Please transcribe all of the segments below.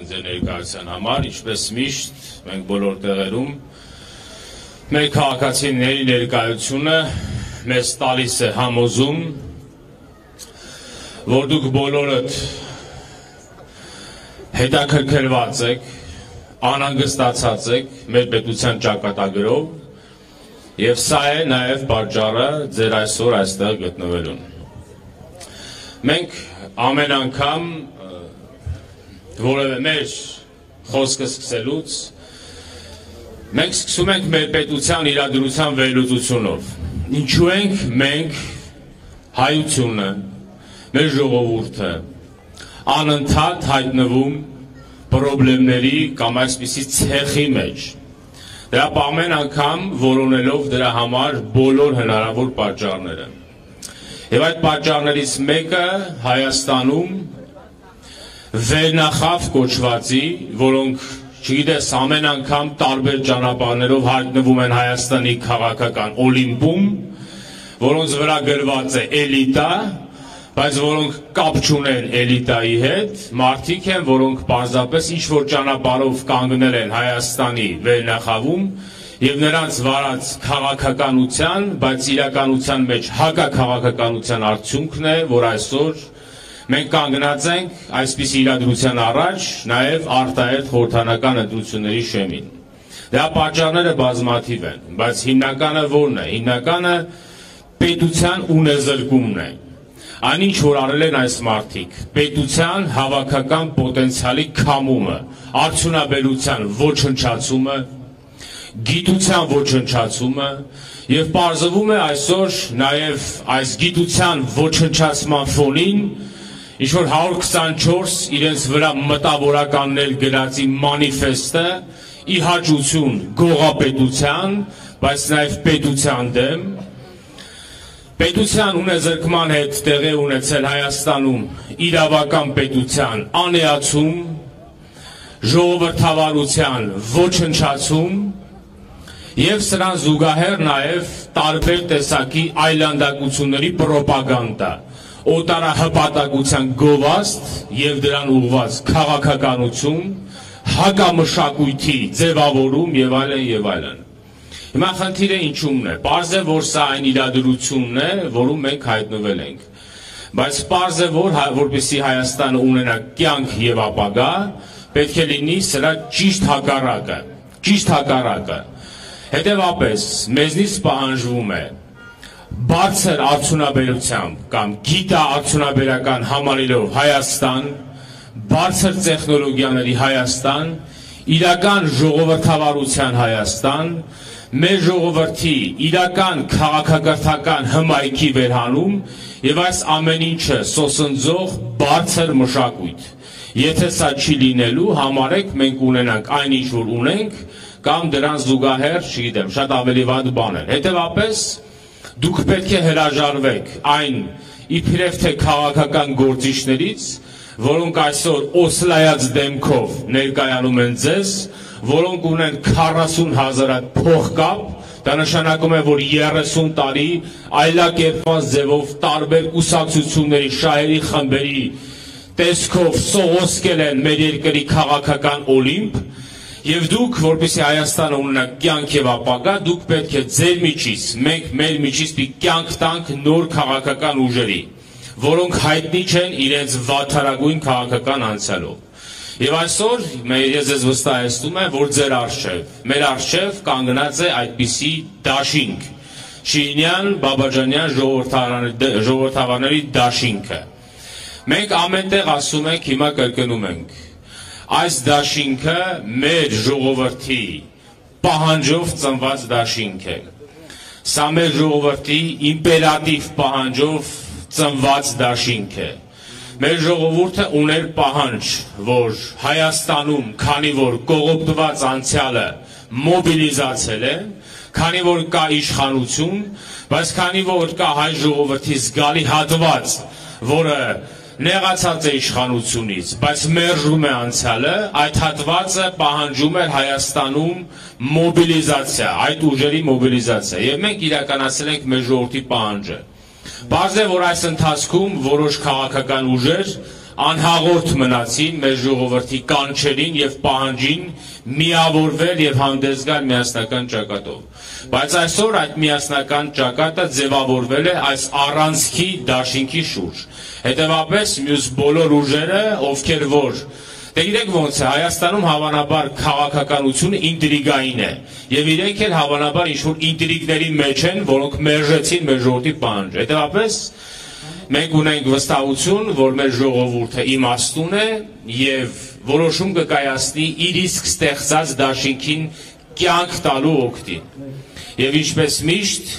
ներկայության համար, ինչպես միշտ մենք բոլոր տեղերում մեր քաղաքացիների ներկայությունը մեզ տալիս է համոզում, որ դուք բոլորդ հետաքրքրված եք, անհանգստացած եք մեր պետության ճակատագրով եւ սա է նաեւ պատճառը ձեր այսօր այստեղ գտնվելուն։ Մենք ամեն անգամ որևէ մեր խոսքը սկսելուց մենք սկսում ենք մեր պետության իրադրության վերլուծությունով։ Ինչու ենք մենք հայությունը, մեր ժողովուրդը անընդհատ հայտնվում խնդիրների կամ այսպիսի ցեխի մեջ։ Դրա ամեն անգամ որոնելով դրա համար բոլոր հնարավոր պատճառները։ Եվ այդ պատճառներից մեկը Հայաստանում վերնախավ կոչվածի, որոնք չգիտես ամեն անգամ տարբեր ճանապարհներով հայտնվում են Հայաստանի քաղաքական Օլիմպում, որոնց վրա գրված է էլիտա, բայց որոնք կապ չունեն էլիտայի հետ, մարդիկ են, որոնք պարզապես ինչ որ ճանապարհով կանգնել են Հայաստանի վերնախավում եւ նրանց վարած քաղաքականության, բայց իրականության մեջ հակաքաղաքականության արդյունքն է, որ այսօր Մենք կանգնած ենք այսպիսի իրադրության առաջ նաև արտահերթ խորհրդանական ընտրությունների շեմին։ Դրա պատճառները բազմաթիվ են, բայց հիմնականը ո՞րն է։ Հիմնականը պետության ունեզրկումն է։ Այնինչ որ արել են այս մարդիկ, պետության հավաքական պոտենցիալի քամումը, արդյունաբերության ոչնչացումը, գիտության ոչնչացումը եւ պարզվում է այսօր նաեւ այս գիտության ոչնչացման ֆոնին ինչ որ 124 իրենց վրա մտավորականներ գրածի մանիֆեստը ի հաճություն գողապետության, բայց նաև պետության դեմ Պետության ունեզրկման հետ տեղի ունեցել Հայաստանում իրավական պետության անեացում, ժողովրդավարության ոչնչացում եւ սրան զուգահեռ նաեւ տարբեր տեսակի այլանդակությունների ռոպագանդա օտարահպատակության գովաստ եւ դրան ուղված քաղաքականություն, հակամշակույթի ձևավորում եւ այլն եւ այլն։ Հիմա խնդիրը ինչումն է։ Պարզ է, որ սա այն իրադրությունն է, որում մենք հայտնվել ենք։ Բայց պարզ է, որ հա, որպեսի Հայաստանը ունենա կյանք եւ ապագա, պետք է լինի սրա ճիշտ հակառակը։ Ճիշտ հակառակը։ Հետևաբար, մեզնից պահանջվում է բարձր արդյունաբերությամբ կամ գիտա արդյունաբերական համալիրով Հայաստան, բարձր տեխնոլոգիաների Հայաստան, իրական ժողովրդավարության Հայաստան, մեր ժողովրդի իրական քաղաքակրթական հմայքի վերհանում եւ այս ամեն ինչը սոսնձող բարձր մշակույթ։ Եթե սա չի լինելու, համարեք մենք ունենանք այն ինչ որ ունենք կամ դրան զուգահեռ, չգիտեմ, շատ ավելի վատ բաներ։ Հետևաբար Դուք պետք է հրաժարվեք այն իբրև թե քաղաքական գործիչներից, որոնք այսօր Օսլայած դեմքով ներկայանում են ձեզ, որոնք ունեն 40 հազարատ փողկապ, դա նշանակում է, որ 30 տարի այլակերպված ձևով տարբեր կուսակցությունների, շահերի խմբերի տեսքով սողոսկել են մեր երկրի քաղաքական օլիմպ, Եվ դուք, որպեսզի Հայաստանը ունենա կյանք եւ ապագա, դուք պետք է ձեր միջից, մենք մեր միջից պիտի կյանք տանք նոր քաղաքական ուժերի, որոնք հայտնի չեն իրենց վաթարագույն քաղաքական անցյալով։ Եւ այսօր ես ես վստահեցնում եմ, որ ձեր արժեվ, մեր արժեվ կանգնած է այդպիսի դաշինք։ Շինյան Բաբաջանյան ժողովրդավարների դաշինքը։ Մենք ամենտեղ ասում ենք, հիմա կրկնում ենք, Այս դաշինքը մեր ժողովրդի պահանջով ծնված դաշինք է։ Սա մեր ժողովրդի իմպերատիվ պահանջով ծնված դաշինք է։ Մեր ժողովուրդը ուներ պահանջ, որ Հայաստանում, քանի որ կողոպտված անցյալը մոբիլիզացել է, քանի որ կա իշխանություն, բայց քանի որ կա հայ ժողովրդի զգալի հատված, որը նեղացած է իշխանությունից, բայց մերժում է անցյալը, այդ հատվածը պահանջում էր Հայաստանում մոբիլիզացիա, այդ ուժերի մոբիլիզացիա, եւ մենք իրականացրել ենք մեր ժողովրդի պահանջը։ Բարձ է, որ այս ընթացքում որոշ քաղաքական ուժեր անհաղորդ մնացին մեր ժողովրդի կանչերին եւ պահանջին միավորվել եւ հանդես գալ միասնական ճակատով։ Բայց այսօր այդ միասնական ճակատը ձևավորվել է այս առանցքի դաշինքի շուրջ։ Հետևաբար մյուս բոլոր ուժերը, ովքեր որ Դե իրենք ոնց է, Հայաստանում հավանաբար քաղաքականությունը ինտրիգային է, եւ իրենք էլ հավանաբար ինչ-որ ինտրիգների մեջ են, որոնք մերժեցին մեր ժողովրդի պահանջը։ Հետևաբար մենք ունենք վստահություն, որ մեր ժողովուրդը իմաստուն է եւ որոշում կկայացնի իր իսկ ստեղծած դաշինքին կյանք տալու օգտին։ Եվ ինչպես միշտ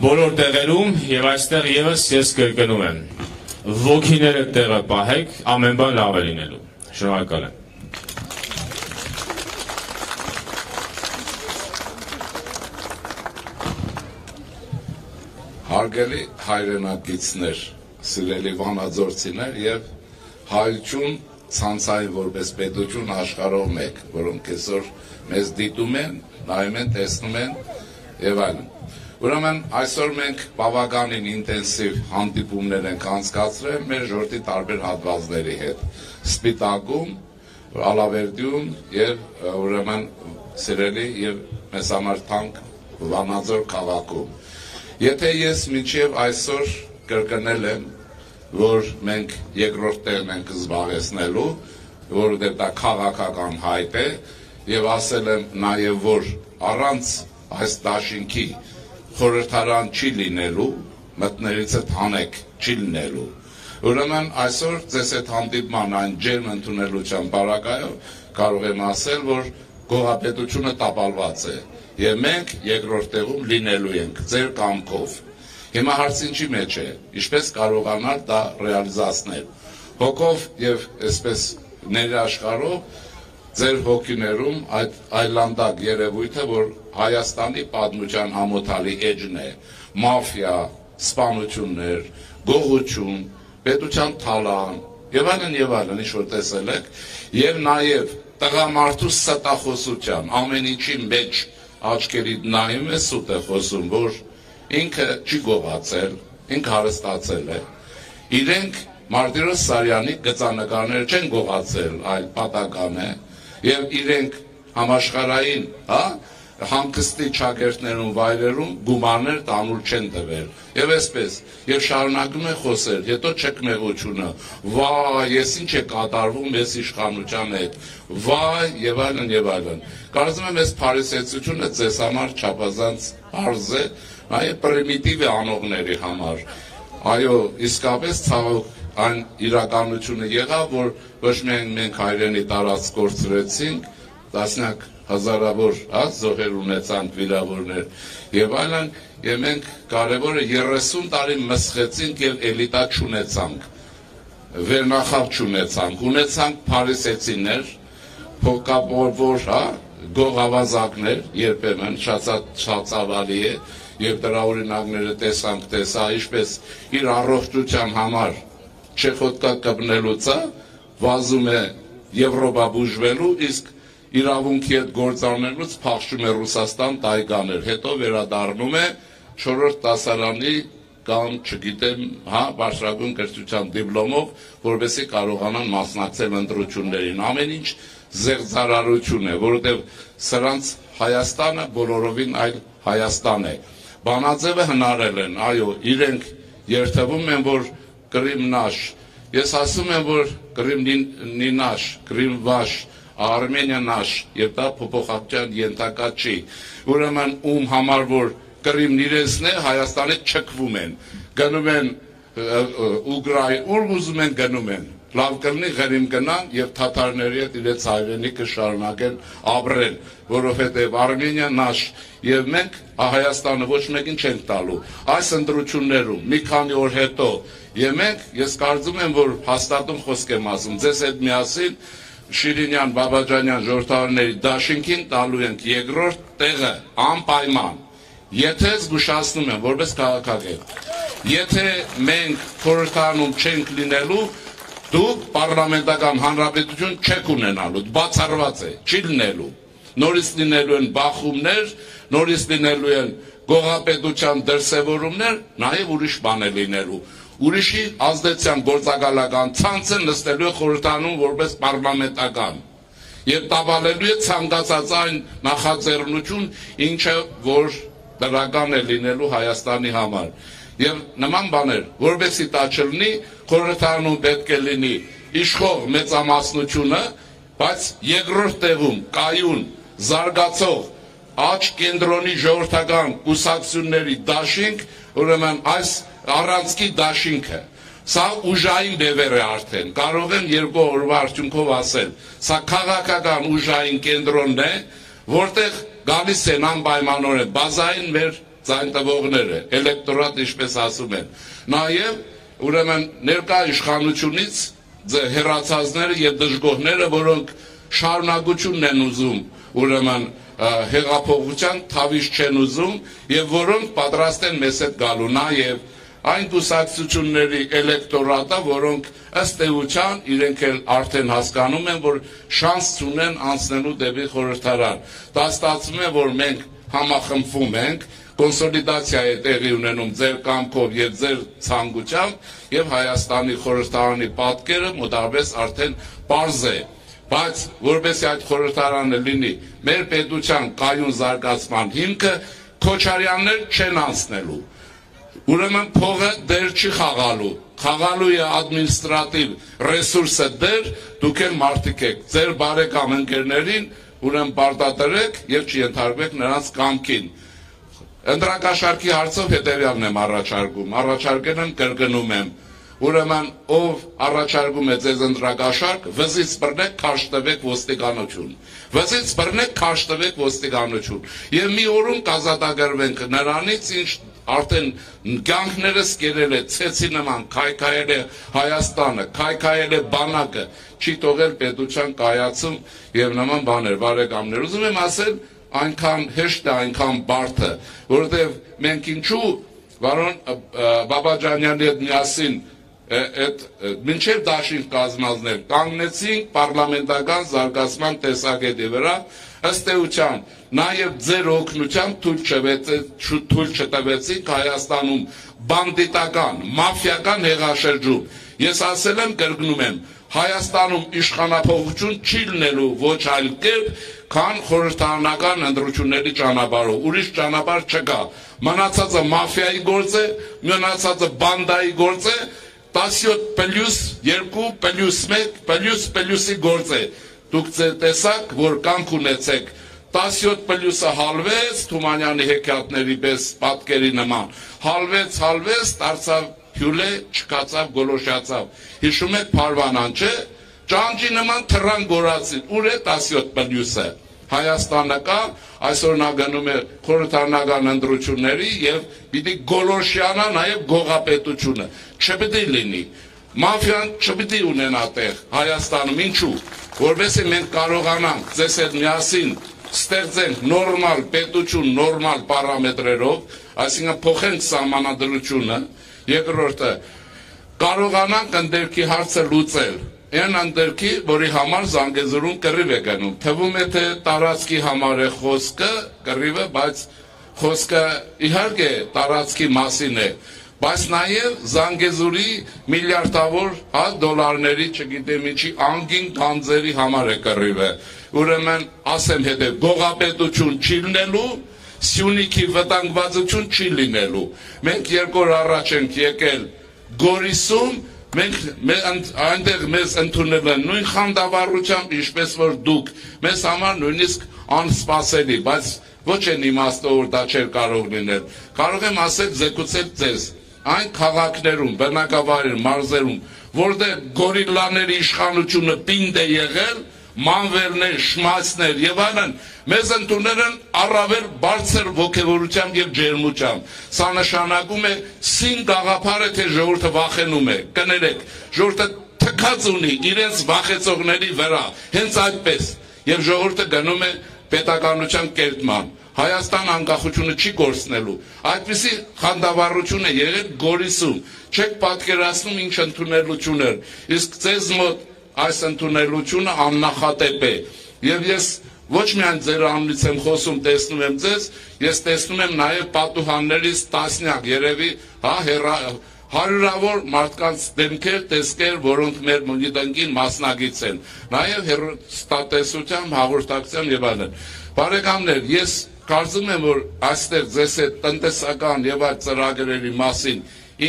բոլոր տեղերում եւ այստեղ եւս ես կրկնում եմ. Ոգիները տեղը պահեք ամեն բան լավ է լինելու շնորհակալ եմ Հարգելի հայրենակիցներ, սիրելի վանաձորցիներ եւ հայություն ցանցային որպես պետություն աշխարհով մեկ, որոնք այսօր մեզ դիտում են, նայում են, տեսնում են եւ այլն։ Ուրեմն այսօր մենք բավականին ինտենսիվ հանդիպումներ ենք անցկացրել մեր ժողովրդի տարբեր հատվածների հետ։ Սպիտակում, Ալավերդիում եւ ուրեմն սիրելի եւ մեզ համար թանկ Վանաձոր քաղաքում Եթե ես մինչև այսօր կրկնել եմ, որ մենք երկրորդ տեղն ենք զբաղեցնելու, որովհետև դա քաղաքական հայտ է, եւ ասել եմ նաեւ, որ առանց այս դաշինքի խորհրդարան չի լինելու, մտներից է թանեք չի լինելու։ Ուրեմն այսօր ձեզ այդ հանդիպման այն ջերմ ընդունելության բարակայով կարող եմ ասել, որ գողապետությունը տապալված է եւ մենք երկրորդ տեղում լինելու ենք ձեր կամքով։ Հիմա հարցը ինչի մեջ է, ինչպես կարողանալ դա ռեալիզացնել։ Հոգով եւ այսպես ներաշխարհով ձեր հոգիներում այդ այլանդակ երևույթը, որ Հայաստանի պատմության ամոթալի էջն է, մաֆիա, սպանություններ, գողություն, պետության թալան, եւ այլն եւ այլն, ինչ որ տեսել եք, եւ նաեւ տղամարդու ստախոսության ամեն ինչի մեջ աչքերի նայում է սուտ է խոսում, որ ինքը չի գողացել, ինքը հարստացել է։ Իրենք Մարտիրոս Սարյանի գծանկարներ չեն գողացել, այլ պատական է, եւ իրենք համաշխարային, հա, հանգստի ճակերտներում վայրերում գումարներ տանուլ չեն տվել։ Եվ այսպես, եւ շարունակում է խոսել, հետո չեք մեղությունը, վայ, ես ինչ է կատարվում ես իշխանության հետ, վայ, եւ այլն եւ այլն։ Կարծում եմ այս փարիսեցությունը ձեզ համար չափազանց արզ է, այլ պրիմիտիվ է անողների համար։ Այո, իսկապես ցավոք այն իրականությունը եղավ, որ ոչ միայն մենք հայրենի տարածք կորցրեցինք, տասնյակ հազարավոր հա զոհեր ունեցանք վիրավորներ եւ այլն եւ մենք կարևորը 30 տարի մսխեցինք եւ էլիտա չունեցանք վերնախավ չունեցանք ունեցանք փարիսեցիներ փոկաբոր հա գողավազակներ երբեմն շացավալի է եւ դրա օրինակները տեսանք տեսա ինչպես իր առողջության համար չեխոտկա կպնելուց վազում է Եվրոպա բուժվելու իսկ իրավունքի հետ գործառնելուց փախչում է Ռուսաստան տայգաներ, հետո վերադառնում է 4-րդ դասարանի կամ չգիտեմ, հա, բարձրագույն կրթության դիպլոմով, որովհետեւ կարողանան մասնակցել ընտրություններին։ Ամեն ինչ զեղծարարություն է, որովհետեւ սրանց Հայաստանը բոլորովին այլ Հայաստան է։ Բանաձևը հնարել են, այո, իրենք երթվում են, որ Կրիմնաշ, ես ասում եմ, որ Կրիմնինաշ, Կրիմվաշ, Արմենիանաշ եւ դա փոփոխության ենթակա չի։ Ուրեմն ում համար որ Կրիմն իրենցն է, Հայաստանի չկվում են։ Գնում են Ուգրայ, ուր ուզում են գնում են։ Լավ կլինի Ղրիմ գնան եւ թաթարների հետ իրենց հայրենիքը շարունակեն ապրել, որովհետեւ Արմենիա նաշ եւ մենք Հայաստանը ոչ մեկին չենք տալու։ Այս ընտրություններում մի քանի օր հետո եւ մենք ես կարծում եմ որ հաստատում խոսք եմ ասում, ձեզ հետ միասին Շիրինյան, Բաբաջանյան ժողովրդավարների դաշինքին տալու ենք երկրորդ տեղը անպայման։ Եթե զգուշացնում եմ, որպես քաղաքագետ, եթե մենք խորհրդանում չենք լինելու, դուք պարլամենտական հանրապետություն չեք ունենալու, բացառված է, չի լինելու։ Նորից լինելու են բախումներ, նորից լինելու են գողապետության դրսևորումներ, նաև ուրիշ բան է լինելու։ ուրիշի ազդեցության գործակալական ցանցը նստելու է խորհրդանում որպես պարլամենտական եւ տավալելու է ցանկացած այն նախաձեռնություն, ինչը որ դրական է լինելու Հայաստանի համար։ Եվ նման բաներ, որովհետեւ դա չլինի, խորհրդանում պետք է լինի իշխող մեծամասնությունը, բայց երկրորդ տեղում կայուն զարգացող աճ կենտրոնի ժողովրդական կուսակցությունների դաշինք, ուրեմն այս առանցքի դաշինքը Սա ուժային բևեր է արդեն։ Կարող եմ երկու օրվա արդյունքով ասել։ Սա քաղաքական ուժային կենտրոնն է, որտեղ գալիս են անպայմանորեն բազային մեր ձայն տվողները, էլեկտորատ ինչպես ասում են։ Նաև ուրեմն ներկա իշխանությունից հերացածները եւ դժգոհները, որոնք շարունակությունն են ուզում, ուրեմն հեղափոխության թավիշ չեն ուզում եւ որոնք պատրաստ են մեզ հետ գալու նաեւ այն կուսակցությունների էլեկտորատը, որոնք ըստ էության իրենք էլ արդեն հասկանում են, որ շանս ունեն անցնելու դեպի խորհրդարան։ Դա ստացվում է, որ մենք համախմբվում ենք, կոնսոլիդացիա է տեղի ունենում ձեր կամքով եւ ձեր ցանկությամբ եւ Հայաստանի խորհրդարանի պատկերը մոտավորապես արդեն པարզ է բայց որովհետեւ այդ խորհրդարանը լինի մեր պետության կայուն զարգացման հիմքը Քոչարյաններ չեն անցնելու ուրեմն փողը դեր չի խաղալու խաղալու է ադմինիստրատիվ ռեսուրսը դեր դուք էլ մարդիկ եք ձեր բարեկամ ընկերներին ուրեմն պարտադրեք եւ չընթարկվեք նրանց կամքին Ընտրակաշարքի հարցով հետեւյալն եմ առաջարկում առաջարկել եմ կրկնում եմ Ուրեմն ով առաջարկում է ձեզ ընտրակաշարք, վզից բռնեք, քաշ տվեք ոստիկանություն։ Վզից բռնեք, քաշ տվեք ոստիկանություն։ Եվ մի օրում կազատագրվենք նրանից, ինչ արդեն կյանքներս կերել է ցեցի նման քայքայել է Հայաստանը, քայքայել է բանակը, չի թողել պետության կայացում եւ նման բաներ, բարեկամներ։ Ուզում եմ ասել, այնքան հեշտ է, այնքան բարդ է, որովհետեւ մենք ինչու Վարոն Բաբաջանյանի հետ միասին այդ մինչև դաշինք կազմածներ կանգնեցինք պարլամենտական զարգացման տեսակետի վրա ըստ էության նաև ձեր օգնությամբ թույլ չտվեցինք Հայաստանում բանդիտական, մաֆիական հեղաշրջում։ Ես ասել եմ, կրկնում եմ, Հայաստանում իշխանապողություն չի լինելու ոչ այլ կերպ, քան խորհրդարանական ընտրությունների ճանապարհով։ Ուրիշ ճանապարհ չկա։ Մնացածը մաֆիայի գործ է, մնացածը բանդայի գործ է, 17 պլյուս 2 պլյուս 1 պլյուս պլյուսի գործ է։ Դուք տեսաք, որ կանք ունեցեք 17 պլյուսը հալվեց Թումանյանի հեքիաթների պես պատկերի նման։ Հալվեց, հալվեց, դարձավ հյուլե, չկացավ, գոլոշացավ։ Հիշում եք Փարվանան, չէ՞։ Ճանճի նման թռան գորացին։ Ուր է 17 պլյուսը։ Հայաստանը կա, այսօր նա գնում է խորհրդարանական ընտրությունների եւ պիտի գոլոշյանա նաեւ գողապետությունը։ Չպիտի լինի։ Մաֆիան չպիտի ունենա տեղ Հայաստանում ինչու, որովհետեւ մենք կարողանանք ձեզ հետ միասին ստեղծենք նորմալ պետություն նորմալ պարամետրերով, այսինքն փոխենք սահմանադրությունը, երկրորդը կարողանանք ընդերքի հարցը լուծել այն անդերքի, որի համար Զանգեզուրում կռիվ է գնում։ Թվում է թե տարածքի համար է խոսքը, կռիվը, բայց խոսքը իհարկե տարածքի մասին է, բայց նաև Զանգեզուրի միլիարդավոր հա դոլարների, չգիտեմ ինչի, անգին գանձերի համար է կռիվը։ Ուրեմն ասեմ հետև գողապետություն չի լինելու, Սյունիքի վտանգվածություն չի լինելու։ Մենք երկու օր առաջ ենք եկել Գորիսում մենք այնտեղ մեզ ընդունել են նույն խանդավառությամբ, ինչպես որ դուք, մեզ համար նույնիսկ անսպասելի, բայց ոչ են իմաստով որ դա չէր կարող լինել։ Կարող եմ ասել զեկուցել ձեզ այն քաղաքներում, բնակավայրերում, մարզերում, որտեղ գորիլաների իշխանությունը պինդ է եղել, մանվերներ, շմացներ եւ այլն մեզ ընդունել են առավել բարձր ողջավորությամբ եւ ջերմությամբ սա նշանակում է սին գաղափարը թե ժողովուրդը վախենում է կներեք ժողովուրդը թքած ունի իրենց վախեցողների վրա հենց այդպես եւ ժողովուրդը գնում է պետականության կերտման Հայաստան անկախությունը չի կորցնելու։ Այդպիսի խանդավառություն է եղել Գորիսում։ Չեք պատկերացնում ինչ ընդունելություն էր։ Իսկ ցեզ մոտ այս ընդունելությունը աննախատեպ է։ Եվ ես ոչ միայն ձեր անունից եմ խոսում, տեսնում եմ ձեզ, ես տեսնում եմ նաև պատուհաններից տասնյակ, երևի, հա, հերա հարյուրավոր մարդկանց դեմքեր, տեսքեր, որոնք մեր մոնիտորինգին մասնագից են, նաև հերոստատեսության, հաղորդակցության եւ այլն։ Բարեկամներ, ես կարծում եմ, որ այստեղ ձեզ այդ տնտեսական եւ այլ ծրագրերի մասին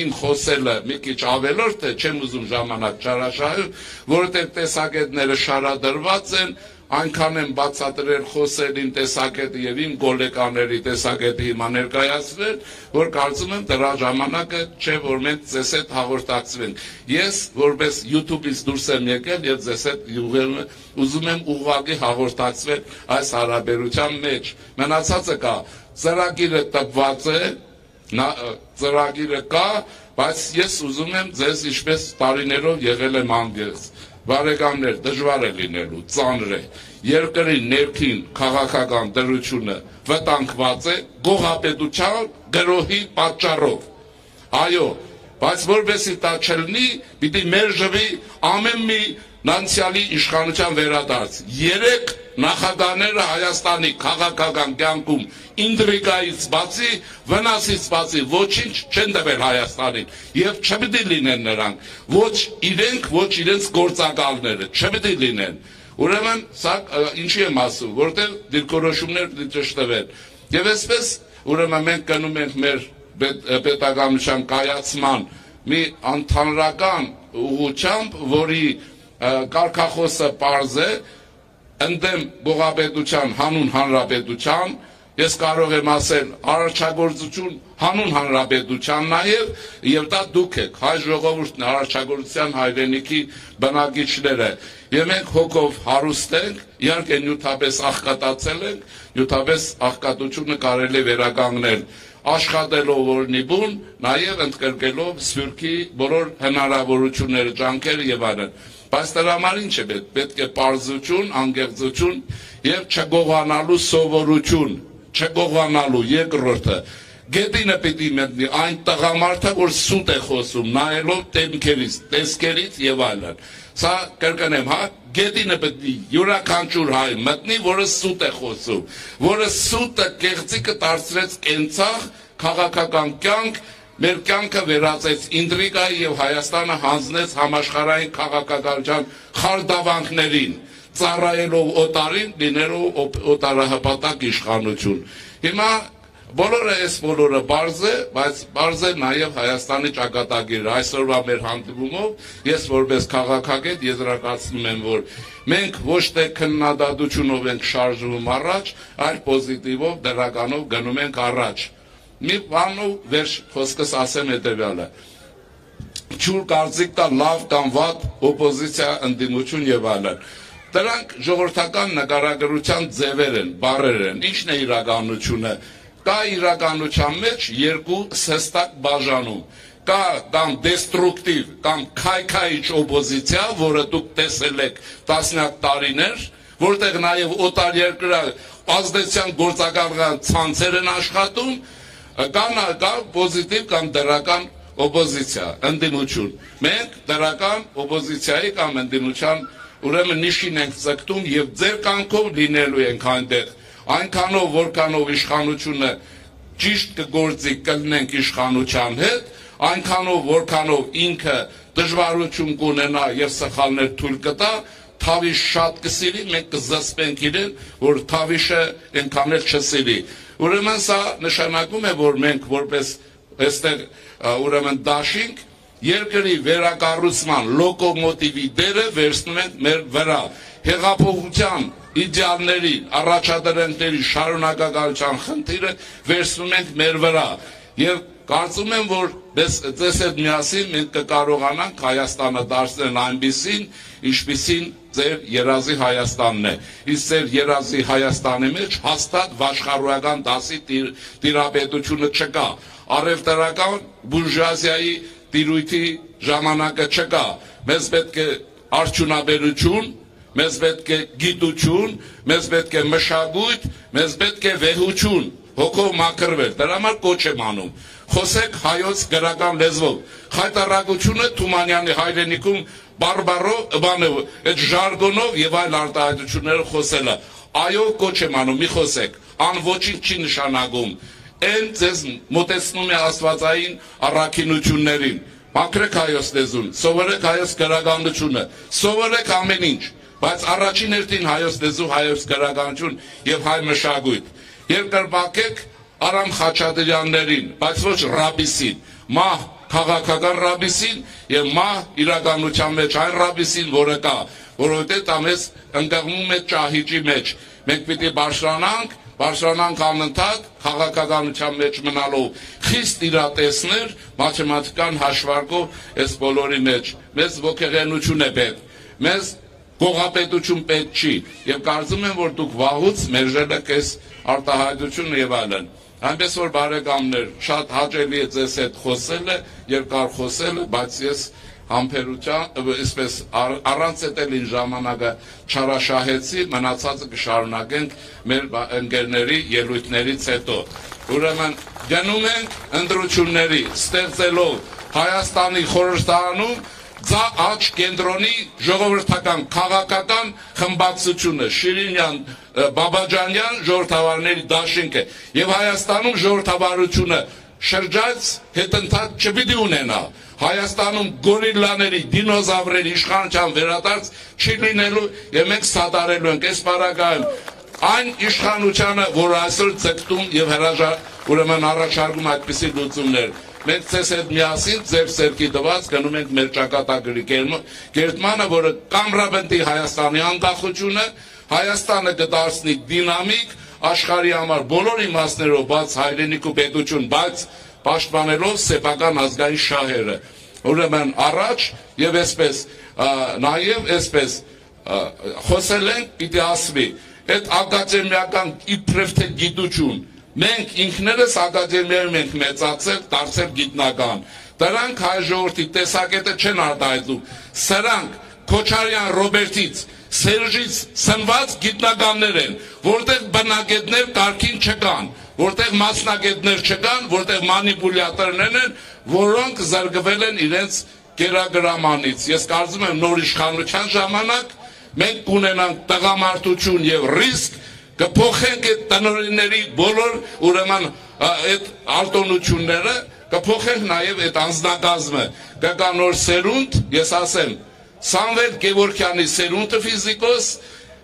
իմ խոսելը մի քիչ ավելորդ է, չեմ ուզում ժամանակ չարաշահել, որովհետև տեսակետները շարադրված են, այնքան եմ բացատրել խոսել իմ տեսակետը եւ իմ գոլեկաների տեսակետը հիմա ներկայացվել, որ կարծում եմ դրա ժամանակը չէ, որ մենք ձեզ հետ հաղորդակցվենք։ Ես որպես YouTube-ից դուրս եմ եկել եւ ձեզ հետ ուզում եմ ուղղակի հաղորդակցվել այս հարաբերության մեջ։ Մնացածը կա, ծրագիրը տպված է, ծրագիրը կա, բայց ես ուզում եմ ձեզ ինչպես տարիներով եղել եմ անգերս բարեկամներ դժվար է լինելու, ծանր է։ Երկրի ներքին քաղաքական դրությունը վտանգված է գողապետության գրոհի պատճառով։ Այո, բայց որովհետեւ դա չլինի, պիտի մեր ժվի ամեն մի նանցիալի իշխանության վերադարձ։ Երեք նախագահները Հայաստանի քաղաքական կյանքում ինտրիգայից բացի, վնասից բացի ոչինչ չեն տվել Հայաստանին եւ չպիտի լինեն նրանք, ոչ իրենք, ոչ իրենց գործակալները, չպիտի լինեն։ Ուրեմն սա ինչի եմ ասում, որտեղ դիրքորոշումներ դժտվել։ Եվ այսպես ուրեմն մենք կնում ենք մեր պետականության կայացման մի ընդհանրական ուղղությամբ, որի կարգախոսը པարզ է, ընդդեմ գողապետության, հանուն հանրապետության, ես կարող եմ ասել արարչագործություն հանուն հանրապետության նաև եւ դա դուք եք հայ ժողովուրդն արարչագործության հայրենիքի բնակիչները եւ մենք հոգով հարուստ ենք իհարկե նյութապես աղքատացել ենք նյութապես աղքատությունը կարելի վերականգնել աշխատելով որնի բուն նաև ընդգրկելով սփյուռքի բոլոր հնարավորությունները ջանքերը եւ այլն Բայց դրա համար ինչ է պետք, պետք է պարզություն, անգեղծություն եւ չգողանալու սովորություն, չգողանալու երկրորդը գետինը պիտի մտնի այն տղամարդը, որ սուտ է խոսում, նայելով տեմքերից, տեսքերից եւ այլն։ Սա կրկնեմ, հա, գետինը պիտի յուրաքանչյուր հայ մտնի, որը սուտ է խոսում, որը սուտը կեղծիկը դարձրեց կենցաղ քաղաքական կյանք մեր կյանքը վերածեց ինտրիգայի եւ Հայաստանը հանձնեց համաշխարհային քաղաքականության խարդավանքներին, ծառայելով օտարին, լինելով օտարահպատակ իշխանություն։ Հիմա բոլորը այս բոլորը բարձ է, բայց բարձ է նաև Հայաստանի ճակատագիրը։ Այսօրվա մեր հանդիպումով ես որպես քաղաքագետ եզրակացնում եմ, որ մենք ոչ թե քննադատությունով ենք շարժվում առաջ, այլ պոզիտիվով, դրականով գնում ենք առաջ մի բանով վերջ խոսքս ասեմ հետևյալը. Չուր կարծիք տա լավ կամ վատ օպոզիցիա ընդդիմություն եւ այլն դրանք ժողովրդական նկարագրության ձևեր են բառեր են ինչն է իրականությունը կա իրականության մեջ երկու սստակ բաժանում կա կամ դեստրուկտիվ կամ քայքայիչ օպոզիցիա, որը դուք տեսել եք տասնյակ տարիներ, որտեղ նաև օտար երկրը ազդեցության գործակալական ցանցեր են աշխատում, կան կա պոզիտիվ կամ դրական օպոզիցիա, ընդդիմություն։ Մենք դրական օպոզիցիայի կամ ընդդիմության ուրեմն նիշին ենք ցկտում եւ ձեր կյանքով լինելու ենք այնտեղ։ Այնքանով որքանով իշխանությունը ճիշտ կգործի կլնենք իշխանության հետ, այնքանով որքանով ինքը դժվարություն կունենա եւ սխալներ թույլ կտա, թավիշ շատ կսիրի, մենք կզսպենք իրեն, որ թավիշը այնքան էլ չսիրի։ Ուրեմն սա նշանակում է, որ մենք որպես այստեղ ուրեմն դաշինք երկրի վերակառուցման լոկոմոտիվի դերը վերցնում ենք մեր վրա։ Հեղափոխության իդեալների, առաջադրանքների շարունակականության խնդիրը վերցնում ենք մեր վրա։ Եվ կարծում եմ, որ ձեզ հետ միասին մենք կկարողանանք Հայաստանը դարձնել այնպեսին, ինչպեսին ձեր երազի Հայաստանն է։ Իսկ ձեր երազի Հայաստանի մեջ հաստատ վաշխառոյական դասի տիրապետությունը չկա։ Արևտրական բուրժուազիայի տիրույթի ժամանակը չկա։ Մեզ պետք է արդյունաբերություն, մեզ պետք է գիտություն, մեզ պետք է մշակույթ, մեզ պետք է վեհություն, հոգով մաքրվել։ Դրա համար կոչ եմ անում խոսեք հայոց գրական լեզվով։ Խայտարակությունը Թումանյանի հայրենիքում բարբարո բանը այդ ժարգոնով եւ այլ արտահայտությունները խոսելը այո կոչ եմ անում մի խոսեք ան ոչինչ չի նշանակում այն ձեզ մոտեցնում է աստվածային առաքինություններին։ Մաքրեք հայոց լեզուն, սովորեք հայոց գրականությունը, սովորեք ամեն ինչ, բայց առաջին հերթին հայոց լեզու, հայոց գրականություն եւ հայ մշակույթ։ Երկրպակեք Արամ Խաչատրյաններին, բայց ոչ Ռաբիսին, մահ քաղաքական Ռաբիսին եւ մահ իրականության մեջ այն Ռաբիսին, որը կա, որովհետեւ դա մեզ ընկղմում է ճահիճի մեջ։ Մենք պիտի բարձրանանք բարձրանանք անընդհատ քաղաքականության մեջ մնալով խիստ իրատեսներ մաթեմատիկան հաշվարկով այս բոլորի մեջ մեզ ողեղենություն է պետք մեզ գողապետություն պետք չի եւ կարծում եմ որ դուք վաղուց մերժել եք այս արտահայտությունը եւ այլն այնպես որ բարեկամներ շատ հաճելի է ձեզ հետ խոսելը երկար խոսելը բայց ես համբերության, այսպես առանց էտելին ժամանակը չարաշահեցի, մնացածը կշարունակենք մեր ընկերների ելույթներից հետո։ Ուրեմն գնում ենք ընտրությունների, ստեղծելով Հայաստանի խորհրդարանում ձա աճ կենտրոնի ժողովրդական քաղաքական խմբակցությունը Շիրինյան Բաբաջանյան ժողովրդավարների դաշինքը եւ Հայաստանում ժողովրդավարությունը շրջած հետընթաց չպիտի ունենա Հայաստանում գորիլաների, դինոզավրերի իշխանության վերադարձ չի լինելու եւ մենք սադարելու ենք այս բարակայում այն իշխանությանը, որ այսօր ցկտում եւ հրաժա ուրեմն առաջարկում այդպիսի լուծումներ։ Մենք ցես հետ միասին ձեր սերկի դված գնում ենք մեր ճակատագրի կերտմանը, որը կամրաբնդի Հայաստանի անկախությունը, Հայաստանը կդարձնի դինամիկ աշխարհի համար բոլոր իմաստներով բաց հայրենիք ու պետություն, բայց պաշտպանելով սեփական ազգային շահերը։ Ուրեմն առաջ եւ այսպես նաեւ այսպես խոսել ենք պիտի ասվի այդ ակադեմիական իբրև թե գիտություն մենք ինքներս ակադեմիայում ենք մեծացել, դարձել գիտնական։ Դրանք հայ ժողովրդի տեսակետը չեն արտահայտում։ Սրանք Քոչարյան Ռոբերտից, Սերժից սնված գիտնականներ են, որտեղ բնակետներ կարգին չկան որտեղ մասնագետներ չկան, որտեղ մանիպուլյատորներ են, որոնք զարգվել են իրենց կերագրամանից։ Ես կարծում եմ նոր իշխանության ժամանակ մենք կունենանք տղամարդություն եւ ռիսկ կփոխենք այդ տնօրինների բոլոր ուրեմն այդ արտոնությունները կփոխենք նաև այդ անձնակազմը կկա նոր սերունդ ես ասեմ Սամվել Գևորքյանի սերունդը ֆիզիկոս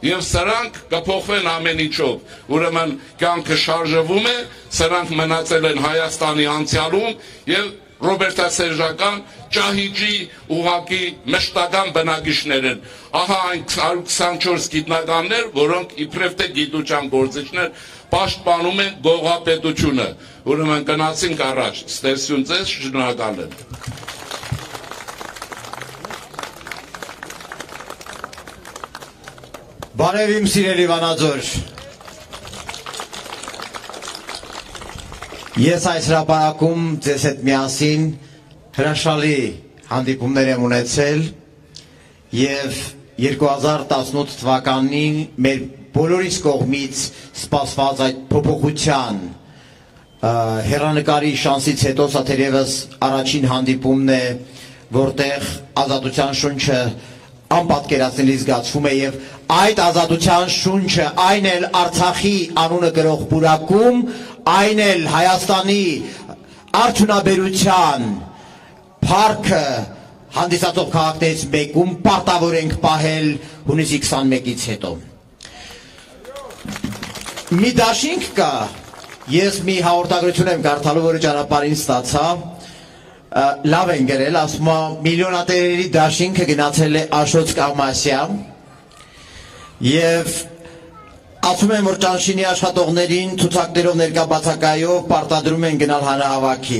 եւ սրանք կփոխվեն ամեն ինչով։ Ուրեմն կյանքը շարժվում է, սրանք մնացել են Հայաստանի անցյալում եւ Ռոբերտասերժական ճահիճի ուղակի մշտական բնակիչներ են։ Ահա այն 24 գիտնականներ, որոնք իբրև թե գիտության գործիչներ պաշտպանում են գողապետությունը։ Ուրեմն գնացինք առաջ։ Ստեսյուն ձեզ շնորհակալ եմ։ Բարև իմ սիրելի վանաձոր։ Ես այս հրապարակում ձեզ հետ միասին հրաշալի հանդիպումներ եմ ունեցել եւ 2018 թվականին մեր բոլորիս կողմից սպասված այդ փոփոխության հերանեկարի շանսից հետո սա թերևս առաջին հանդիպումն է, որտեղ ազատության շունչը անպատկերացնելի զգացվում է եւ այդ ազատության շունչը, այն էլ Արցախի անունը գրող բուրակում, այն էլ Հայաստանի արդյունաբերության парքը հանդիսացող քաղաքներից մեկում պարտավոր ենք պահել հունիսի 21-ից հետո։ Մի դաշինք կա, ես մի հաղորդագրություն եմ կարդալու, որը ճանապարհին ստացա, լավ են գրել, ասում է միլիոնատերերի դաշինքը գնացել է Աշոց Կաղմասյան, եւ ասում են որ ճանշինի աշխատողներին ցուցակներով ներկա բացակայով պարտադրում են գնալ հանրահավաքի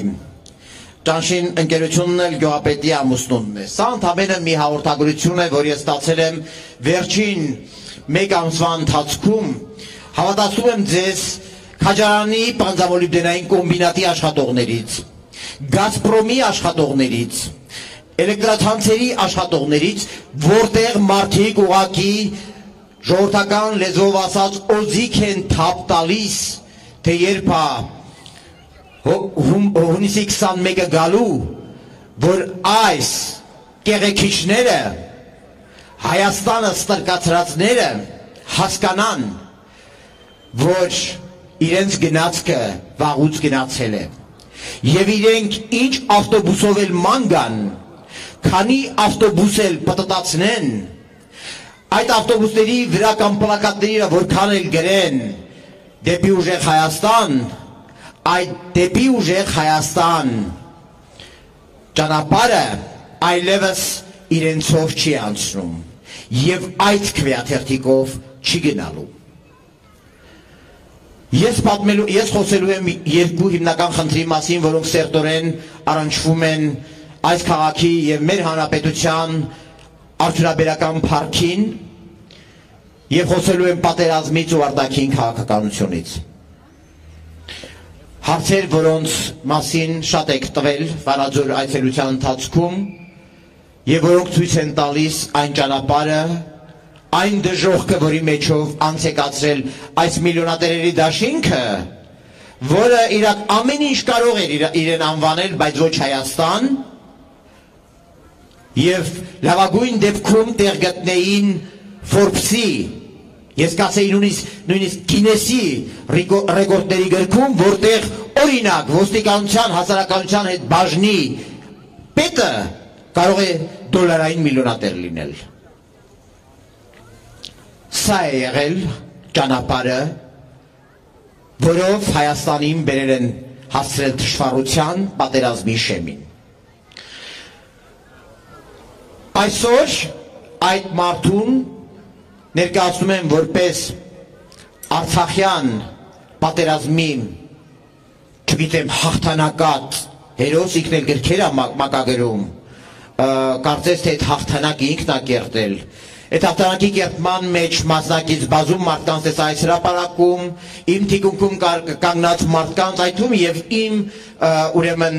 Ճանշին ընկերությունն էլ գյուղապետի ամուսնունն է։ Սա ընդհանրապես մի հաղորդագրություն է, որ ես ստացել եմ վերջին մեկ ամսվա ընթացքում։ Հավատացնում եմ ձեզ Քաջարանի պանզամոլիբդենային կոմբինատի աշխատողներից Գազպրոմի աշխատողներից, էլեկտրացանցերի աշխատողներից, որտեղ մարդիկ ուղակի ժողովրդական լեզվով ասած օզիկ են թափ տալիս, թե երբ է հունիսի 21-ը գալու, որ այս կեղեքիչները Հայաստանը ստրկացրածները հասկանան, որ իրենց գնացքը վաղուց գնացել է։ Եվ իրենք ինչ ավտոբուսով էլ ման գան, քանի ավտոբուս էլ պտտացնեն, այդ ավտոբուսների վրա կամ պլակատների որքան էլ գրեն դեպի ուժեղ Հայաստան, այդ դեպի ուժեղ Հայաստան ճանապարհը այլևս իրենցով չի անցնում եւ այդ քվեաթերթիկով չի գնալու Ես պատմելու, ես խոսելու եմ երկու հիմնական խնդրի մասին, որոնք սերտորեն առնչվում են այս քաղաքի եւ մեր հանրապետության արդյունաբերական պարքին և խոսելու են պատերազմից ու արդակին կաղաքականությունից։ Հարցեր, որոնց մասին շատ եք տվել վարաձոր այցելության ընթացքում և որոնք ծույց են տալիս այն ճանապարը, այն դժողքը, որի մեջով անցեկացրել այս միլյոնատերերի դաշինքը, որը իրակ ամեն ինչ կարող էր իրեն անվանել, բայց ոչ Հայաստան, եւ լավագույն դեպքում տեղ գտնեին Forbes-ի Ես կասեի նույնիսկ նույնիսկ Գինեսի ռեկորդների գրքում, որտեղ օրինակ ոստիկանության հասարակայնության հետ բաժնի պետը կարող է դոլարային միլիոնատեր լինել։ Սա է եղել ճանապարհը, որով Հայաստանին բերել են հասցրել թշվառության պատերազմի շեմին։ Այսօր այդ մարդուն ներկայացնում եմ որպես Արցախյան պատերազմի չգիտեմ հաղթանակած հերոս ինքն էլ գրքեր է մակագրում կարծես թե այդ հաղթանակը ինքն է կերտել Այդ հաղթանակի կերտման մեջ մասնակից բազում մարդկանց էս այս հրապարակում, իմ թիկունքում կանգնած մարդկանց այդում եւ իմ ուրեմն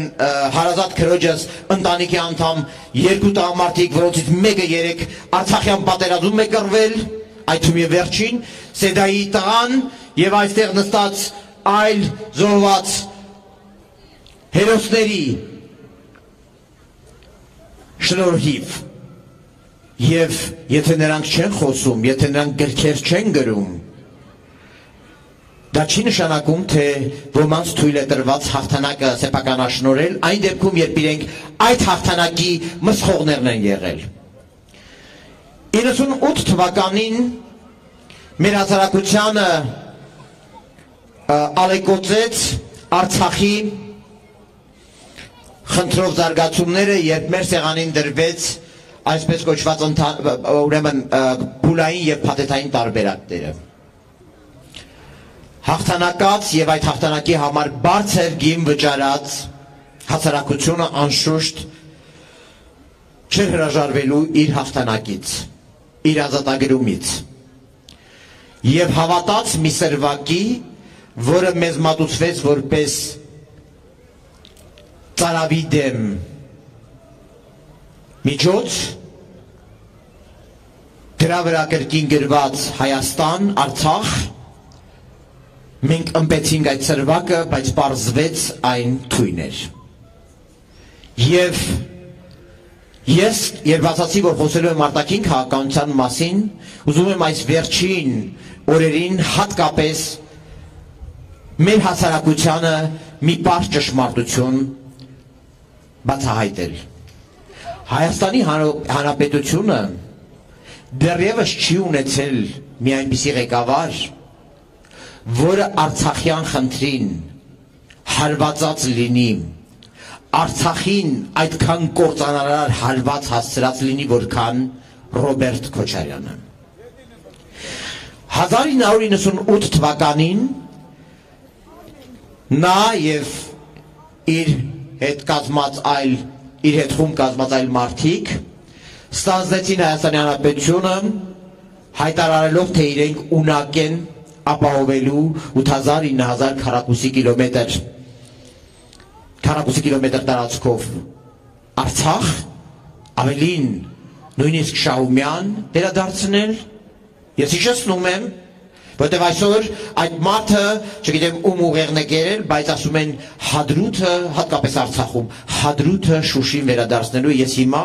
հարազատ քրոջս ընտանիքի անդամ երկու տղամարդիկ, որոնցից մեկը երեք Արցախյան պատերազմում է կռվել, այդում եւ վերջին Սեդայի տղան եւ այստեղ նստած այլ զոհված հերոսների շնորհիվ եւ եթե նրանք չեն խոսում, եթե նրանք գրքեր չեն գրում, դա չի նշանակում, թե ոմանց թույլ է տրված հաղթանակը սեփականաշնորել, այն դեպքում, երբ իրենք այդ հաղթանակի մսխողներն են եղել։ 98 թվականին մեր հասարակությանը ալեկոծեց Արցախի խնդրով զարգացումները, երբ մեր սեղանին դրվեց այսպես կոչված ուրեմն փուլային եւ փաթեթային տարբերակները հաղթանակած եւ այդ հաղթանակի համար բարձր գին վճարած հասարակությունը անշուշտ չէր հրաժարվելու իր հաղթանակից իր ազատագրումից եւ հավատաց մի սրվակի, որը մեզ մատուցվեց որպես ծարավի դեմ միջոց դրա վրա կրկին գրված Հայաստան, Արցախ մենք ըմպեցինք այդ սրվակը, բայց պարզվեց այն թույն էր։ Եվ Ես երբ ասացի, որ խոսելու եմ արտաքին քաղաքականության մասին, ուզում եմ այս վերջին օրերին հատկապես մեր հասարակությանը մի պարզ ճշմարտություն բացահայտել։ Հայաստանի Հանրապետությունը դեռևս չի ունեցել մի այնպիսի ղեկավար, որը Արցախյան խնդրին հարվածած լինի Արցախին այդքան կործանարար հարված հասցրած լինի, որքան Ռոբերտ Քոչարյանը։ 1998 թվականին նա եւ իր հետ կազմած այլ իր հետ խումբ կազմած այլ մարդիկ ստանձնեցին Հայաստանի Հանրապետությունը հայտարարելով թե իրենք ունակ են ապահովելու 8000-9000 քառակուսի կիլոմետր քառակուսի կիլոմետր տարածքով Արցախ, ավելին նույնիսկ Շահումյան վերադարձնել։ Ես հիշեցնում եմ, որտեվ այսօր այդ մարդը, չգիտեմ ում ուղեղն է գերել, բայց ասում են հադրութը, հատկապես Արցախում, հադրութը Շուշին վերադարձնելու ես հիմա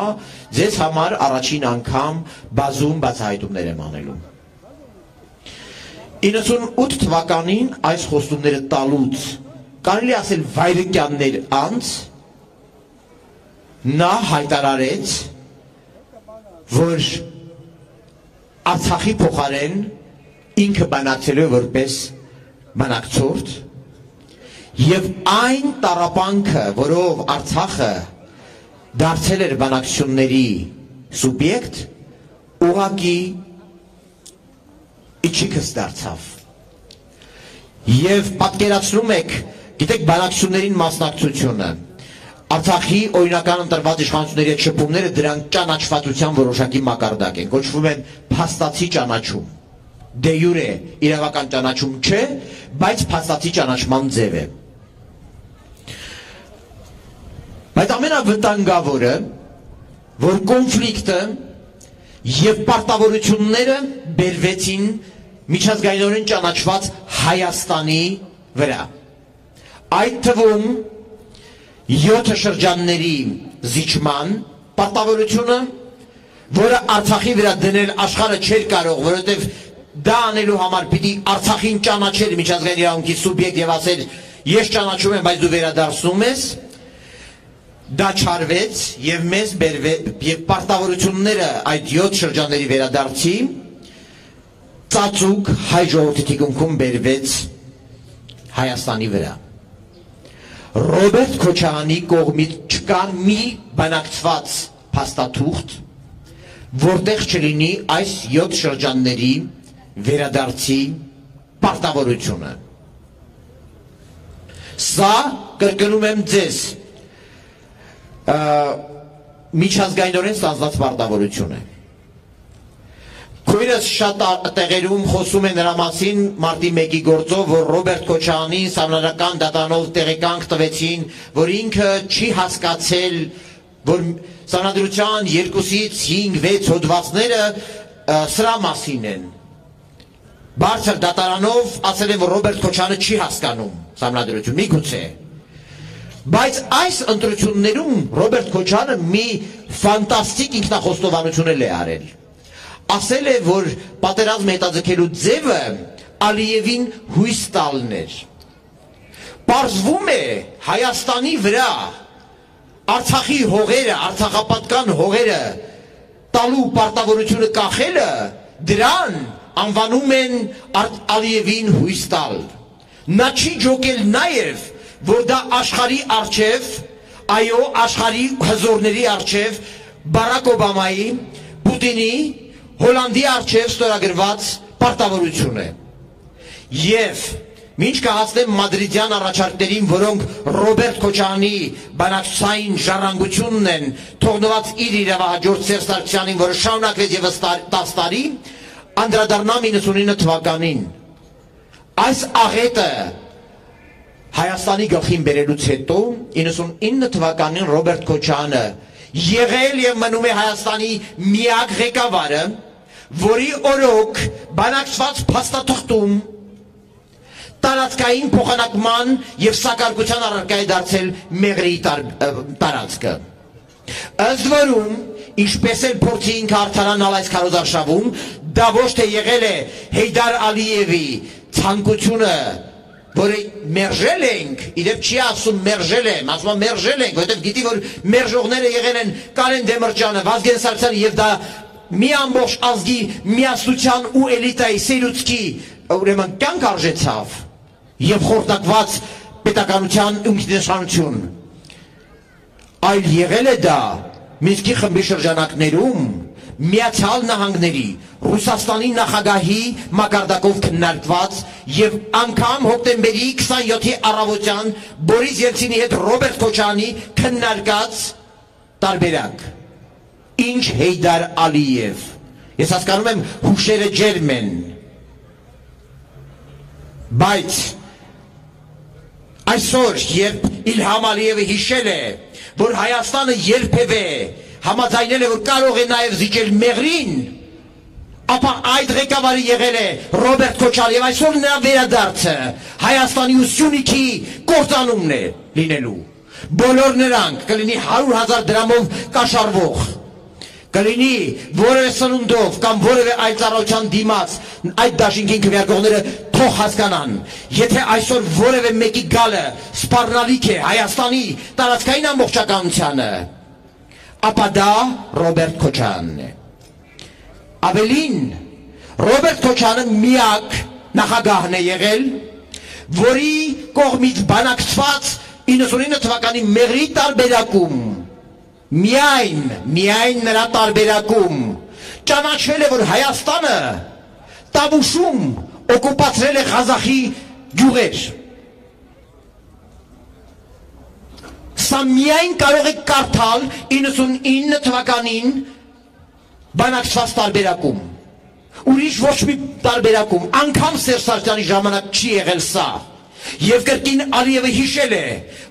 ձեզ համար առաջին անգամ բազում բացահայտումներ եմ անելու։ 98 թվականին այս խոստումները տալուց կարելի ասել վայրկյաններ անց նա հայտարարեց որ Արցախի փոխարեն ինքը բանակցելու որպես բանակցորդ եւ այն տարապանքը, որով Արցախը դարձել էր բանակցությունների սուբյեկտ, ուղակի իջիկս դարձավ։ Եվ պատկերացնում եք, գիտեք բանակցություններին մասնակցությունը, Արցախի օրինական ընտրված իշխանությունների հետ շփումները դրանք ճանաչվածության որոշակի մակարդակ են, կոչվում են փաստացի ճանաչում։ Դե յուրե իրավական ճանաչում չէ, բայց փաստացի ճանաչման ձև է։ Բայց ամենավտանգավորը, որ կոնֆլիկտը եւ պարտավորությունները բերվեցին միջազգայինորեն ճանաչված Հայաստանի վրա։ Այդ թվում 7 շրջանների զիջման պարտավորությունը, որը Արցախի վրա դնել աշխարհը չէր կարող, որովհետև դա անելու համար պիտի Արցախին ճանաչել միջազգային իրավունքի սուբյեկտ եւ ասել ես ճանաչում եմ, բայց դու վերադարձնում ես, դա չարվեց եւ մեզ բերվեց եւ պարտավորությունները այդ 7 շրջանների վերադարձի ծածուկ հայ ժողովրդի թիկունքում բերվեց Հայաստանի վրա Ռոբերտ Քոչարյանի կողմից չկա մի բանակցված փաստաթուղթ, որտեղ չլինի այս 7 շրջանների վերադարձի պարտավորությունը։ Սա կրկնում եմ ձեզ միջազգայինորեն ստանձնած պարտավորություն է։ Քույրս շատ տեղերում խոսում է նրա մասին մարտի 1-ի գործով, որ Ռոբերտ Քոչարյանին սամնարական դատանով տեղեկանք տվեցին, որ ինքը չի հասկացել, որ սանադրության 2-ից 5-6 հոդվածները սրա մասին են։ Բարձր դատարանով ասել են, որ Ռոբերտ Քոչարյանը չի հասկանում սամնադրություն, միգուցե։ Բայց այս ընտրություններում Ռոբերտ Քոչարյանը մի ֆանտաստիկ ինքնախոստովանություն է արել ասել է, որ պատերազմ հետաձգելու ձևը Ալիևին հույս տալն էր։ Պարզվում է Հայաստանի վրա Արցախի հողերը, Արցախապատկան հողերը տալու պարտավորությունը կախելը դրան անվանում են Ալիևին հույս տալ։ Նա չի ջոկել նաև, որ դա աշխարի արչև, այո, աշխարի հզորների արչև Բարակ Օբամայի, Պուտինի Հոլանդի արչև ստորագրված պարտավորություն է։ Եվ Մինչ կհասնեմ մադրիդյան առաջարկներին, որոնք Ռոբերտ Քոչարյանի բանակցային ժառանգությունն են, թողնված իր իրավահաջորդ Սերժ Սարգսյանին, որը շարունակվեց եւս 10 տարի, անդրադառնամ 99 թվականին։ Այս աղետը Հայաստանի գլխին բերելուց հետո 99 թվականին Ռոբերտ Քոչարյանը եղել եւ մնում է Հայաստանի միակ ղեկավարը, որի օրոք բանակցված փաստաթղթում տարածքային փոխանակման եւ սակարկության առարկա է դարձել մեղրի տարածքը։ Ըստ որում, ինչպես էլ փորձի ինքը արդարանալ այս քարոզարշավում, դա ոչ թե եղել է Հեյդար Ալիևի ցանկությունը որը մերժել ենք, իդեպ չի ասում մերժել եմ, ասում է մերժել ենք, որովհետև գիտի որ մերժողները եղել են Կարեն Դեմիրճյանը, Վազգեն Սարգսյանը եւ դա մի ամբողջ ազգի միասնության ու էլիտայի սերուցքի ուրեմն կյանք արժեցավ եւ խորտակված պետականության ինքնիշխանություն այլ եղել է դա Մինսկի խմբի շրջանակներում Միացյալ Նահանգների Ռուսաստանի նախագահի մակարդակով քննարկված եւ անգամ հոկտեմբերի 27-ի առավոտյան Բորիս Ելցինի հետ Ռոբերտ Քոչյանի քննարկած տարբերակ. Ինչ Հեյդար Ալիև ես հասկանում եմ հուշերը ջերմ են բայց այսօր երբ Իլհամ Ալիևը հիշել է որ Հայաստանը երբևէ համաձայնել է որ կարող է նաև զիջել մեղրին ապա այդ ղեկավարը եղել է Ռոբերտ Քոչարյանը եւ այսօր նրա վերադարձը Հայաստանի ու Սյունիքի կործանումն է լինելու բոլոր նրանք կլինի 100 000 դրամով կաշառվող կլինի որևէ սնունդով կամ որևէ այլ ծառայության դիմաց այդ դաշինքին քվեարկողները թող հասկանան եթե այսօր որևէ մեկի գալը սպառնալիք է Հայաստանի տարածքային ամբողջականությանը ապա դա Ռոբերտ Քոչանն է ավելին Ռոբերտ Քոչանը միակ նախագահն է եղել որի կողմից բանակցված 99 թվականի մեղրի տարբերակում միայն միայն նրա տարբերակում ճանաչվել է որ Հայաստանը Տավուշում օկուպացրել է Ղազախի գյուղեր Սա միայն կարող եք կարդալ 99 թվականին բանակցված տարբերակում ուրիշ ոչ մի տարբերակում անգամ Սերժ Սարգսյանի ժամանակ չի եղել սա Եվ կրկին Ալիևը հիշել է,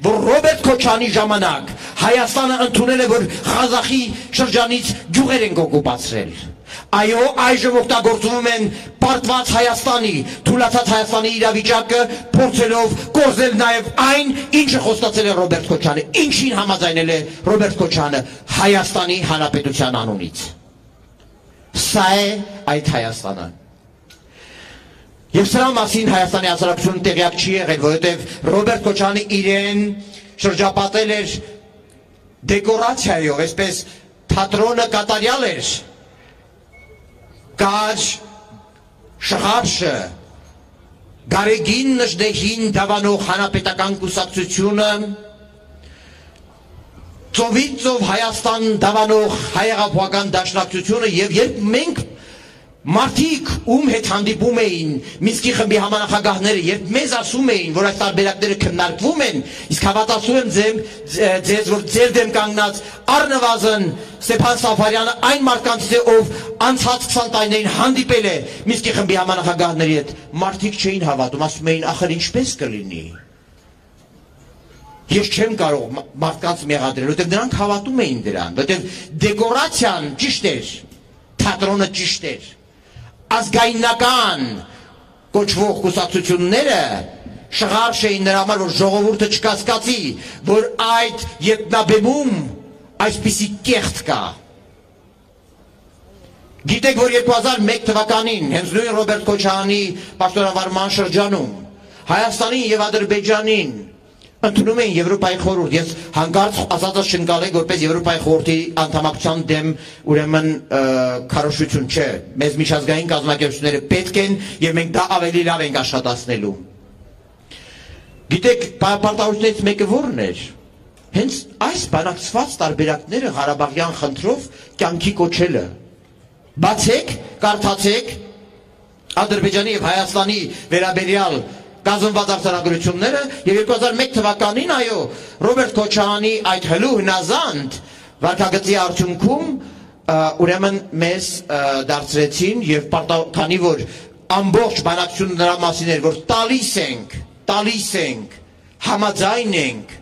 որ Ռոբերտ Քոչանի ժամանակ Հայաստանը ընդունել է, որ Ղազախի շրջանից գյուղեր են օկուպացրել։ Այո, այժմ օգտագործվում են պարտված Հայաստանի, թուլացած Հայաստանի իրավիճակը, փորձելով կորզել նաև այն, ինչը խոստացել է Ռոբերտ Քոչյանը, ինչին համաձայնել է Ռոբերտ Քոչյանը Հայաստանի Հանրապետության անունից։ Սա է այդ Հայաստանը։ Եվ սրա մասին Հայաստանի հասարակությունը տեղյակ չի եղել, որովհետև Ռոբերտ Քոչյանը իրեն շրջապատել էր դեկորացիայով, այսպես թատրոնը կատարյալ էր։ Կար շղարշը Գարեգին նժդեհին դավանող հանապետական կուսակցությունը ծովից ծով Հայաստան դավանող հայեղափոխական դաշնակցությունը եւ երբ մենք Մարդիկ ում հետ հանդիպում էին Միսկի խմբի համանախագահները, երբ մեզ ասում էին, որ այս տարբերակները քննարկվում են, իսկ հավատացում եմ ձեզ, ձեզ որ ձեր դեմ կանգնած առնվազն Ստեփան Սաֆարյանը այն մարդկանցից է, ով անցած 20 տարիներին հանդիպել է Միսկի խմբի համանախագահների հետ, մարդիկ չէին հավատում, ասում էին, ախր ինչպես կլինի։ Ես չեմ կարող մարդկանց մեղադրել, որովհետև նրանք հավատում էին դրան, որովհետև դեկորացիան ճիշտ էր, թատրոնը ճիշտ էր ազգայնական կոչվող կուսակցությունները շղարշ էին նրա համար, որ ժողովուրդը չկասկածի, որ այդ ետնաբեմում այսպիսի կեղտ կա։ Գիտեք, որ 2001 թվականին, հենց նույն Ռոբերտ Քոչյանի պաշտոնավարման շրջանում, Հայաստանին եւ Ադրբեջանին ընդունում են Եվրոպայի խորհուրդ։ Ես հանկարծ ասածս շնկալեի, որպես Եվրոպայի խորհրդի անդամակցության դեմ ուրեմն քարոշություն չէ։ Մեզ միջազգային կազմակերպությունները պետք են եւ մենք դա ավելի լավ ենք աշխատացնելու։ Գիտեք, պարտավորություններից մեկը ո՞րն էր։ Հենց այս բանակցված տարբերակները Ղարաբաղյան խնդրով կյանքի կոչելը։ Բացեք, կարդացեք Ադրբեջանի եւ Հայաստանի վերաբերյալ կազմված արձանագրությունները եւ 2001 թվականին այո Ռոբերտ Քոչարյանի այդ հլու հնազանդ վարկագծի արդյունքում ուրեմն մեզ դարձրեցին եւ քանի որ ամբողջ բանակցությունը նրա մասին էր որ տալիս ենք տալիս ենք համաձայն ենք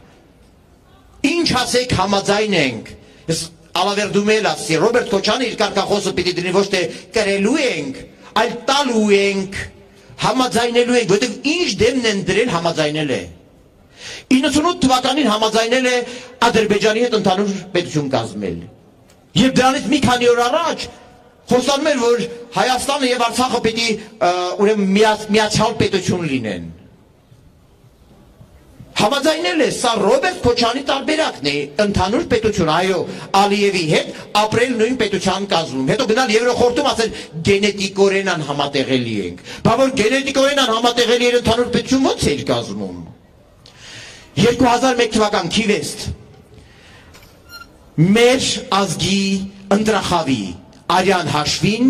ինչ ասեք համաձայն ենք ես Ալավերդում էլ ասի Ռոբերտ Քոչյանը իր կարգախոսը պիտի դնի ոչ թե կրելու ենք այլ տալու ենք համաձայնելու ենք, որովհետև ինչ դեմն են դրել համաձայնել է։ 98 թվականին համաձայնել է Ադրբեջանի հետ ընդհանուր պետություն կազմել։ Եվ դրանից մի քանի օր առաջ խոսանում էր, որ Հայաստանը եւ Արցախը պիտի ուրեմն միացյալ պետություն լինեն։ Համաձայնել է սա Ռոբերտ Քոչյանի տարբերակն է, ընդհանուր պետություն, այո, Ալիևի հետ ապրել նույն պետության կազմում։ Հետո գնալ Եվրոխորտում ասել գենետիկորեն անհամատեղելի ենք։ Բա որ գենետիկորեն անհամատեղելի էր ընդհանուր պետություն ո՞նց էր կազմում։ 2001 թվական Քիվեստ մեր ազգի ընտրախավի արյան հաշվին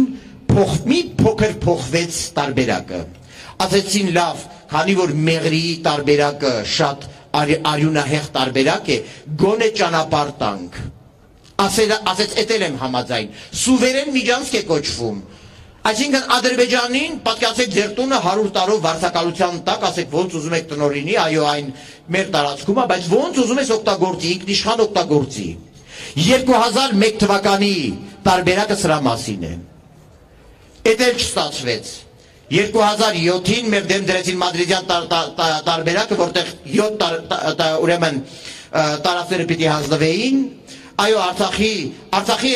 փոխ մի փոքր փոխվեց տարբերակը։ Ասեցին լավ, քանի որ մեղրի տարբերակը շատ արյունահեղ տարբերակ է, գոնե ճանապարհ տանք։ Ասել ասեց էտել եմ համաձայն։ Սուվերեն միջանցք է կոչվում։ Այսինքն Ադրբեջանին պատկացեք ձեր տունը 100 տարով վարձակալության տակ, ասեք ոնց ուզում եք տնորինի, այո այն մեր տարածքում է, բայց ոնց ուզում ես օգտագործի, ինքնիշխան օգտագործի։ 2001 թվականի տարբերակը սրա մասին է։ Էտել չստացվեց։ 2007-ին մեր դեմ դրեցին մադրիդյան տարբերակը, որտեղ 7 ուրեմն տարածքները պիտի հանձնվեին, այո Արցախի Արցախի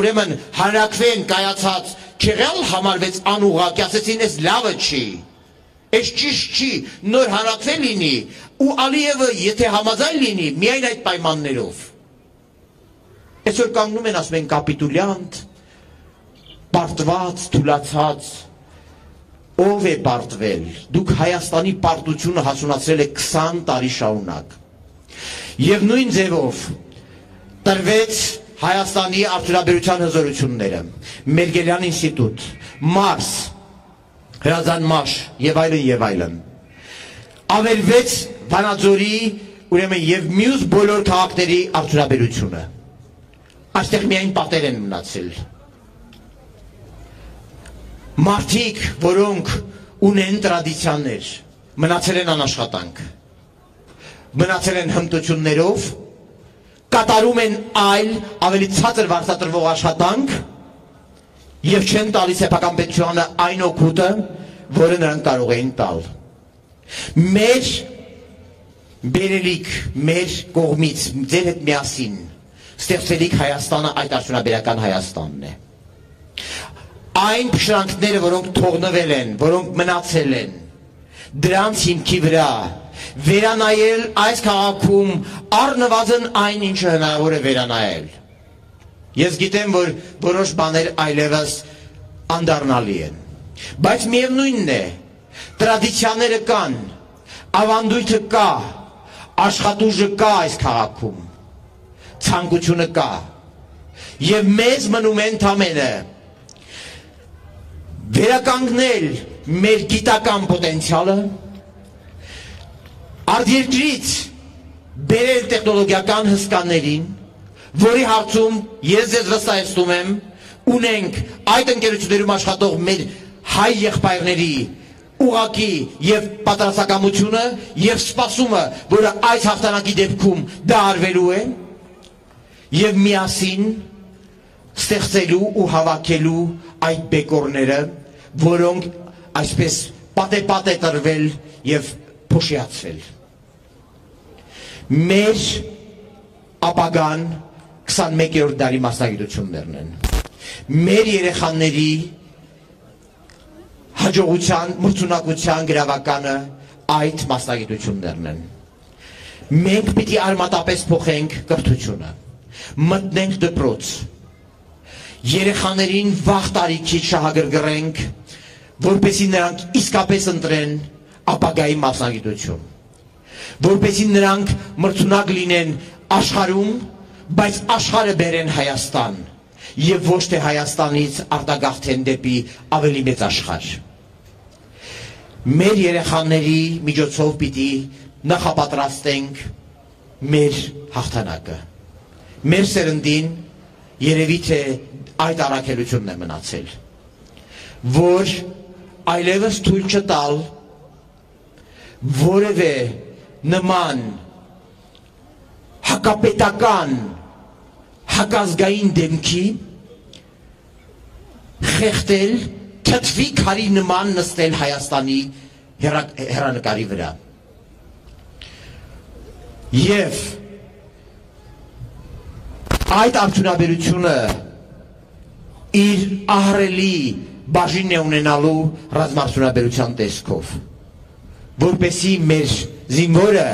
ուրեմն հանրակրվեն կայացած քեղալ համարվեց անուղակ, ասեցին էս լավը չի։ Էս ճիշտ չի, նոր հանրակրվել լինի ու Ալիևը եթե համաձայն լինի միայն այդ պայմաններով։ Այսօր կանգնում են ասում են կապիտուլյանտ, պարտված, թուլացած, ով է պարտվել։ Դուք Հայաստանի պարտությունը հասունացրել եք 20 տարի շարունակ։ Եվ նույն ձևով տրվեց Հայաստանի արտադրության հզորությունները, Մերգելյան ինստիտուտ, Մարս, Հրազան Մաշ եւ այլն եւ այլն։ Ավելվեց Վանաձորի, ուրեմն եւ մյուս բոլոր քաղաքների արտադրությունը։ Այստեղ միայն պատեր են մնացել։ Մարդիկ, որոնք ունեն տրադիցիաներ, մնացել են անաշխատանք մնացել են հմտություններով, կատարում են այլ ավելի ցածր վարձատրվող աշխատանք եւ չեն տալիս սեփական պետությանը այն օգուտը, որը նրանք կարող էին տալ։ Մեր բերելիք մեր կողմից ձեր հետ միասին ստեղծելիք Հայաստանը այդ արդյունաբերական Հայաստանն է։ Այն փշրանքները, որոնք թողնվել են, որոնք մնացել են, դրանց հիմքի վրա վերանայել այս քաղաքում առնվազն այն ինչը հնարավոր է վերանայել։ Ես գիտեմ, որ որոշ բաներ այլևս անդառնալի են։ Բայց միևնույնն է, տրադիցիաները կան, ավանդույթը կա, աշխատուժը կա այս քաղաքում, ցանկությունը կա։ Եվ մեզ մնում են թամենը վերականգնել մեր գիտական պոտենցիալը, արտերկրից բերել տեխնոլոգիական հսկաներին, որի հարցում ես ձեզ վստահեցնում եմ, ունենք այդ ընկերություններում աշխատող մեր հայ եղբայրների ուղակի եւ պատրաստակամությունը եւ սպասումը, որը այս հաղթանակի դեպքում դա արվելու է եւ միասին ստեղծելու ու հավաքելու այդ բեկորները, որոնք այսպես պատեպատ է տրվել եւ փոշիացվել մեր ապագան 21-րդ դարի մասնագիտություններն են։ Մեր երեխաների հաջողության, մրցունակության գրավականը այդ մասնագիտություններն են։ Մենք պիտի արմատապես փոխենք կրթությունը։ Մտնենք դպրոց։ Երեխաներին վաղ տարիքից շահագրգռենք, որպեսզի նրանք իսկապես ընտրեն ապագայի մասնագիտություն որպեսի նրանք մրցունակ լինեն աշխարհում, բայց աշխարհը բերեն Հայաստան եւ ոչ թե Հայաստանից արտագաղթեն դեպի ավելի մեծ աշխարհ։ Մեր երեխաների միջոցով պիտի նախապատրաստենք մեր հաղթանակը։ Մեր սերնդին երևի թե այդ առաքելությունն է մնացել, որ այլևս թույլ չտալ որևէ նման հակապետական հակազգային դեմքի խեղտել թթվի քարի նման նստել Հայաստանի հերանեկարի վրա եւ այդ արդյունաբերությունը իր ահրելի բաժինն է ունենալու ռազմարդյունաբերության տեսքով որպեսի մեր զինվորը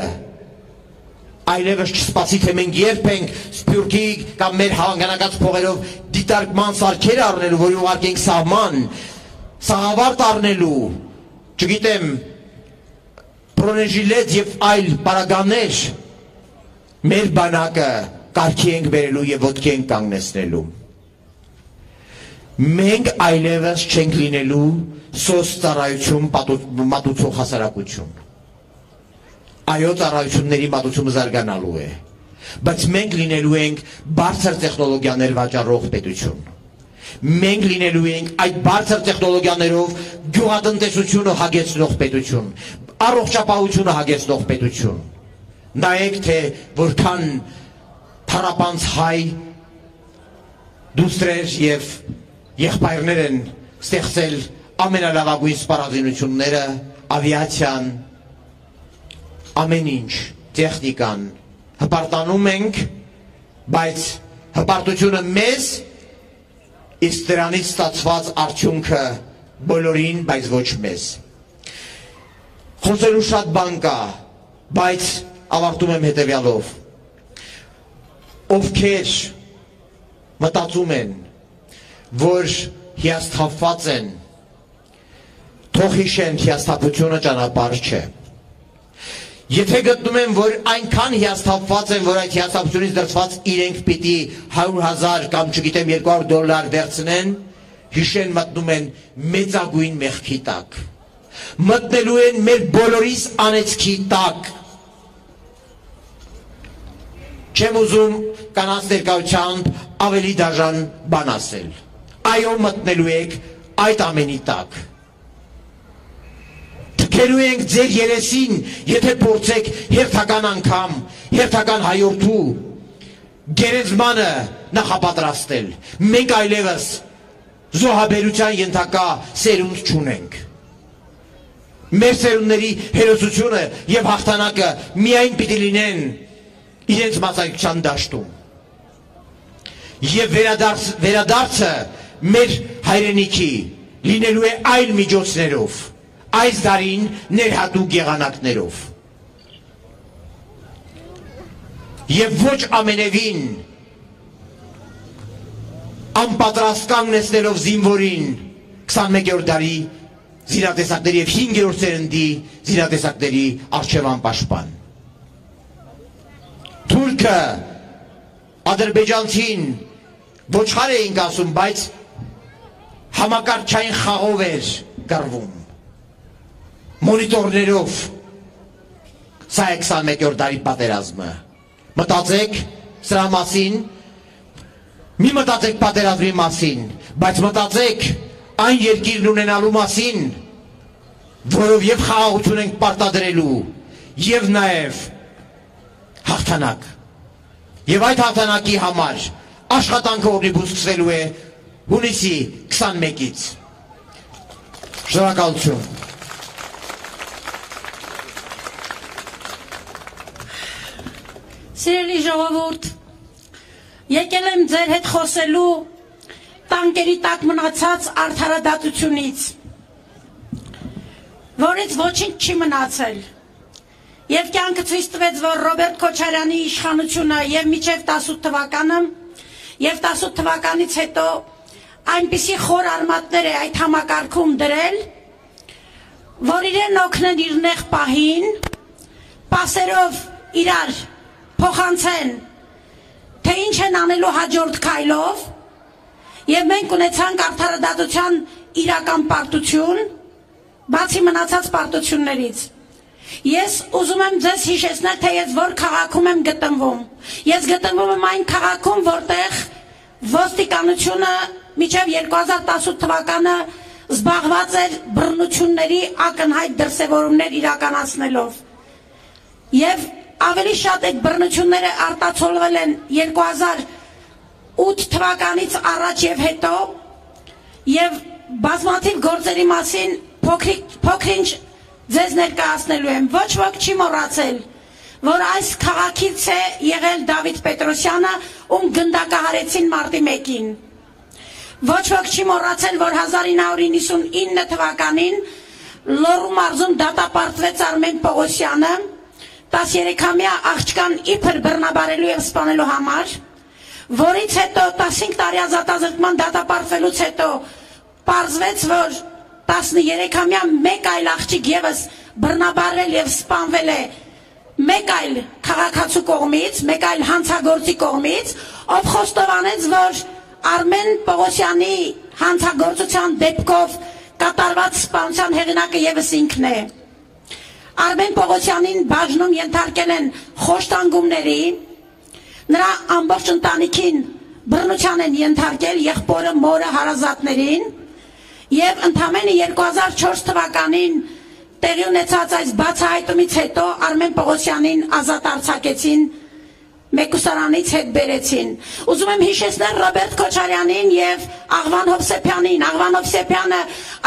այլևս չսպասի թե մենք երբ ենք սպյուրքի կամ մեր հանգանակած փողերով դիտարկման սարքեր առնելու, որ ուղարկենք սահման, սահավարտ առնելու, չգիտեմ, պրոնեժիլետ եւ այլ պարագաներ մեր բանակը կարգի ենք բերելու եւ ոտքի ենք կանգնեցնելու։ Մենք այլևս չենք լինելու սոս ծառայություն մատուցող հասարակություն այո ծառայությունների մատուցումը զարգանալու է բայց մենք լինելու ենք բարձր տեխնոլոգիաներ վաճառող պետություն մենք լինելու ենք այդ բարձր տեխնոլոգիաներով գյուղատնտեսությունը հագեցնող պետություն առողջապահությունը հագեցնող պետություն նայեք թե որքան թարապանց հայ դուստրեր եւ եղբայրներ են ստեղծել ամենալավագույն սպառազինությունները ավիացիան ամեն ինչ, տեխնիկան, հպարտանում ենք բայց հպարտությունը մեզ իսկ դրանից ստացված արդյունքը բոլորին, բայց ոչ մեզ։ Խոսելու շատ բան կա, բայց ավարտում եմ հետևյալով։ Ովքեր մտածում են, որ հիասթափված են, թող հիշեն հիասթափությունը ճանապարհ չէ։ Եթե գտնում են, որ այնքան հիասթափված են, որ այդ հիասթափությունից դրծված իրենք պիտի 100.000 կամ չգիտեմ 200 դոլար վերցնեն, հիշեն մտնում են մեծագույն մեղքի տակ։ Մտնելու են մեր բոլորիս անեծքի տակ։ Չեմ ուզում կանանց ներկայությամբ ավելի դաժան բան ասել։ Այո, մտնելու եք այդ ամենի տակ թքելու ենք ձեր երեսին, եթե փորձեք հերթական անգամ, հերթական հայորդու գերեզմանը նախապատրաստել։ Մենք այլևս զոհաբերության ենթակա սերունդ չունենք։ Մեր սերունդների հերոսությունը եւ հաղթանակը միայն պիտի լինեն իրենց մասնակցության դաշտում։ Եվ վերադարձ վերադարձը մեր հայրենիքի լինելու է այլ միջոցներով այս դարին ներհատուկ եղանակներով։ Եվ ոչ ամենևին անպատրաստ կանգնեցնելով զինվորին 21-րդ դարի զինատեսակների եւ 5-րդ սերնդի զինատեսակների արժևան պաշտպան։ Թուրքը ադրբեջանցին ոչխար էինք ասում, բայց համակարգչային խաղով էր գրվում մոնիտորներով սա է 21-րդ դարի պատերազմը մտածեք սրա մասին մի մտածեք պատերազմի մասին բայց մտածեք այն երկիրն ունենալու մասին որով եւ խաղաղություն ենք պարտադրելու եւ նաեւ հաղթանակ եւ այդ հաղթանակի համար աշխատանքը օրնիբուս սկսելու է հունիսի 21-ից Շնորհակալություն Սիրելի ժողովուրդ, եկել եմ ձեր հետ խոսելու տանկերի տակ մնացած արդարադատությունից, որից ոչինչ չի մնացել։ Եվ կյանքը ցույց տվեց, որ Ռոբերտ Քոչարյանի իշխանությունը եւ միջև 18 թվականը եւ 18 թվականից հետո այնպիսի խոր արմատներ է այդ համակարգում դրել, որ իրեն օգնեն իր նեղ պահին, պասերով իրար փոխանցեն, թե ինչ են անելու հաջորդ քայլով, եւ մենք ունեցանք արդարադատության իրական պարտություն, բացի մնացած պարտություններից։ Ես ուզում եմ ձեզ հիշեցնել, թե ես որ քաղաքում եմ գտնվում։ Ես գտնվում եմ այն քաղաքում, որտեղ ոստիկանությունը միջև 2018 թվականը զբաղված էր բռնությունների ակնհայտ դրսևորումներ իրականացնելով։ Եվ ավելի շատ այդ բռնությունները արտացոլվել են 2008 թվականից առաջ եւ հետո եւ բազմաթիվ գործերի մասին փոքրիկ փոքրինչ ձեզ ներկայացնելու եմ ոչ ոք չի մոռացել որ այս քաղաքից է եղել Դավիթ Պետրոսյանը ում գնդակահարեցին մարտի 1-ին ոչ ոք չի մոռացել որ 1999 թվականին Լոռու մարզում դատապարտվեց Արմեն Պողոսյանը 13-ամյա աղջկան իբր բռնաբարելու եւ սպանելու համար, որից հետո 15 տարի ազատազրկման դատապարտվելուց հետո պարզվեց, որ 13-ամյա մեկ այլ աղջիկ եւս բռնաբարել եւ սպանվել է մեկ այլ քաղաքացու կողմից, մեկ այլ հանցագործի կողմից, ով խոստովանեց, որ Արմեն Պողոսյանի հանցագործության դեպքով կատարված սպանության հեղինակը եւս ինքն է։ Արմեն Պողոսյանին բաժնում ենթարկել են խոշտանգումների, նրա ամբողջ ընտանիքին բռնության են ենթարկել եղբորը մորը հարազատներին եւ ընդամենը 2004 թվականին տեղի ունեցած այս բացահայտումից հետո Արմեն Պողոսյանին ազատ արձակեցին մեկուսարանից հետ բերեցին։ Ուզում եմ հիշեցնել Ռոբերտ Քոչարյանին եւ Աղվան Հովսեփյանին։ Աղվան Հովսեփյանը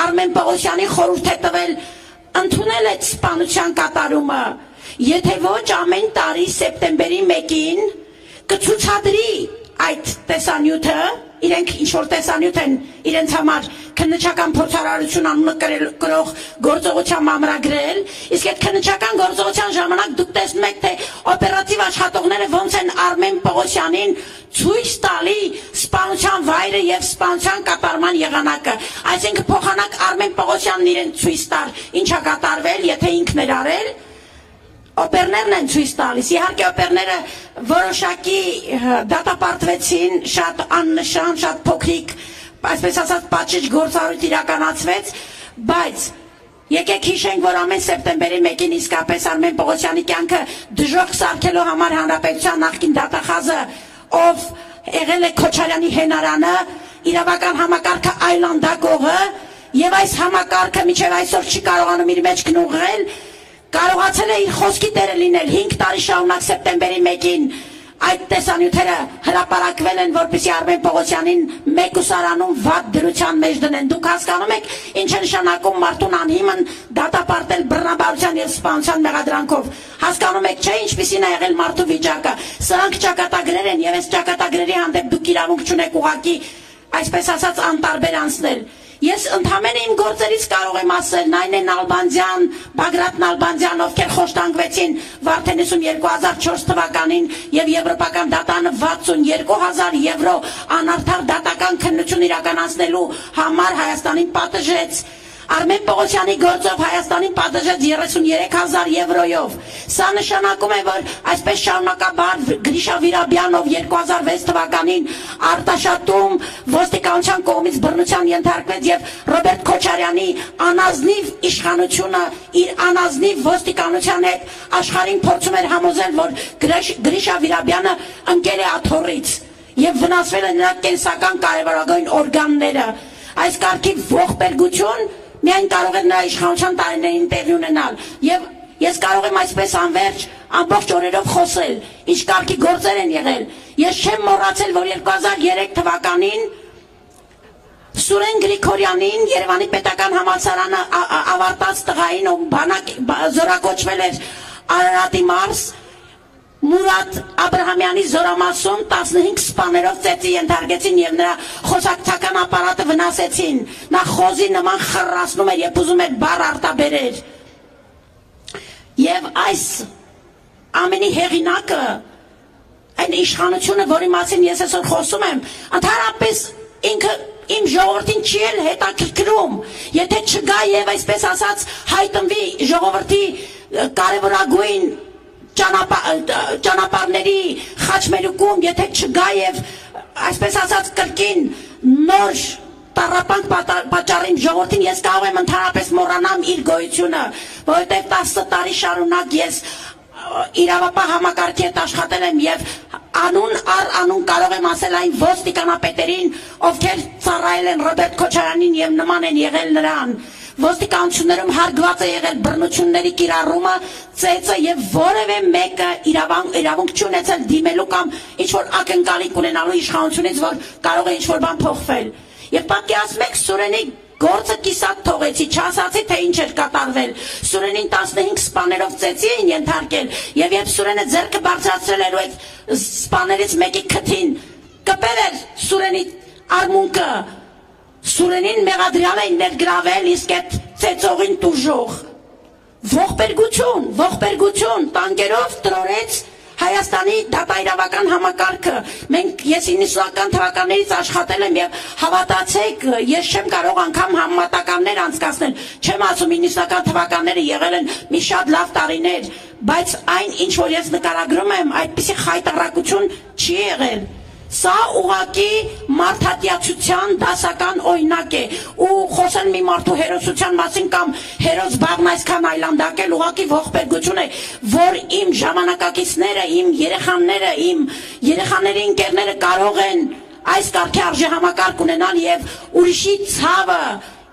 Արմեն Պողոսյանին խորհուրդ է տվել ընդունել այդ սպանության կատարումը, եթե ոչ ամեն տարի սեպտեմբերի 1-ին կցուցադրի այդ տեսանյութը իրենք ինչ որ տեսանյութ են իրենց համար քննչական փորձարարություն անունը կրել կրող գործողության ամրագրել իսկ այդ քննչական գործողության ժամանակ դուք տեսնում եք թե օպերատիվ աշխատողները ոնց են Արմեն Պողոսյանին ցույց տալի սպանության վայրը եւ սպանության կատարման եղանակը այսինքն փոխանակ Արմեն Պողոսյանն իրեն ցույց տար ինչա կատարվել եթե ինքն էր արել օպերներն են ցույց տալիս։ Իհարկե օպերները որոշակի դատապարտվեցին, շատ աննշան, շատ փոքրիկ, այսպես ասած, պատժիչ գործառույթ իրականացվեց, բայց Եկեք հիշենք, որ ամեն սեպտեմբերի 1-ին իսկապես Արմեն Պողոսյանի կյանքը դժոխք սարքելով համար հանրապետության նախկին դատախազը, ով եղել է Քոչարյանի հենարանը, իրավական համակարգը այլանդակողը, եւ այս համակարգը միջև այսօր չի կարողանում իր մեջ գնուղել, կարողացել է իր խոսքի տերը լինել 5 տարի շարունակ սեպտեմբերի 1-ին այդ տեսանյութերը հրապարակվել են որպեսի Արմեն Պողոսյանին մեկ ուսարանում վատ դրության մեջ դնեն դուք հասկանում եք ինչ է նշանակում մարդուն անհիմն դատապարտել բռնաբարության եւ սպանության մեղադրանքով հասկանում եք չէ ինչպիսին է եղել մարդու վիճակը սրանք ճակատագրեր են եւ այս ճակատագրերի հանդեպ դուք իրավունք չունեք ուղակի այսպես ասած անտարբեր անցնել Ես ընդհանրեն իմ գործերից կարող եմ ասել Նայնեն Ալբանդյան, Բագրատ Նալբանդյան, ովքեր խոշտանգվեցին Վարդենիսում 2004 թվականին եւ Եվրոպական դատանը 62000 եվրո անարդար դատական քննություն իրականացնելու համար Հայաստանին պատժեց Արմեն Պողոսյանի գործով Հայաստանին պատժեց 33000 եվրոյով։ Սա նշանակում է, որ այսպես շարունակաբար Գրիշա Վիրաբյանով 2006 թվականին Արտաշատում ոստիկանության կողմից բռնության ենթարկվեց եւ Ռոբերտ Քոչարյանի անազնիվ իշխանությունը իր անազնիվ ոստիկանության հետ աշխարհին փորձում էր համոզել, որ Գրիշա Վիրաբյանը ընկել է աթոռից եւ վնասվել է նրա կենսական կարևորագույն օրգանները այս կարգի ողբերգություն միայն կարող է նրա իշխանության տարիներին տեղի ունենալ եւ ես կարող եմ այսպես անverջ ամբողջ օրերով խոսել ինչ կարգի գործեր են եղել ես չեմ մոռացել որ 2003 թվականին Սուրեն Գրիգորյանին Երևանի պետական համալսարանը ավարտած տղային բանակ զորակոչվել էր Արարատի մարզ Մուրադ Աբրահամյանի զորամասում 15 սպաներով ծեծի ենթարկեցին եւ նրա խոսակցական ապարատը վնասեցին։ Նա խոզի նման խռասնում էր եւ ուզում էր բառ արտաբերեր։ Եվ այս ամենի հեղինակը այն իշխանությունը, որի մասին ես այսօր խոսում եմ, ընդհանրապես ինքը իմ ժողովրդին չի էլ հետաքրքրում։ Եթե չգա եւ այսպես ասած հայտնվի ժողովրդի կարևորագույն ճանապարհների խաչմերուկում, եթե չգա եւ այսպես ասած կրկին նոր տարապանք պատճառին ժողովրդին ես կարող եմ ընդհանրապես մոռանամ իր գոյությունը, որովհետև 10 տարի շարունակ ես իրավապահ համակարգի հետ աշխատել եմ եւ անուն առ անուն կարող եմ ասել այն ոստիկանապետերին, ովքեր ծառայել են Ռոբերտ Քոչարյանին եւ նման են եղել նրան ոստիկանություններում հարգված է եղել բռնությունների կիրառումը, ծեծը եւ որևէ մեկը իրավունք իրավունք չունեցել դիմելու կամ ինչ որ ակնկալիք ունենալու իշխանությունից, որ կարող է ինչ որ բան փոխվել։ Եվ պատկերացնեք Սուրենի գործը կիսատ թողեցի, չասացի թե ինչ էր կատարվել։ Սուրենին 15 սպաներով ծեծի էին ենթարկել եւ երբ Սուրենը ձեռքը բարձրացրել էր այդ սպաներից մեկի քթին, կպել էր Սուրենի արմունկը Սուրենին մեղադրյալ էին ներգրավել, իսկ այդ ծեծողին տուժող։ Ողբերգություն, ողբերգություն, տանկերով տրորեց Հայաստանի դատայրավական համակարգը մենք ես 90-ական թվականներից աշխատել եմ եւ հավատացեք ես չեմ կարող անգամ համատականներ անցկացնել չեմ ասում 90-ական թվականները եղել են մի շատ լավ տարիներ բայց այն ինչ որ ես նկարագրում եմ այդպիսի խայտարակություն չի եղել Սա ուղակի մարդատյացության դասական օրինակ է ու խոսել մի մարդու հերոսության մասին կամ հերոս բաղն այսքան այլանդակել ուղակի ողբերգություն է, որ իմ ժամանակակիցները, իմ երեխաները, իմ երեխաների ընկերները կարող են այս կարգի արժե համակարգ ունենալ եւ ուրիշի ցավը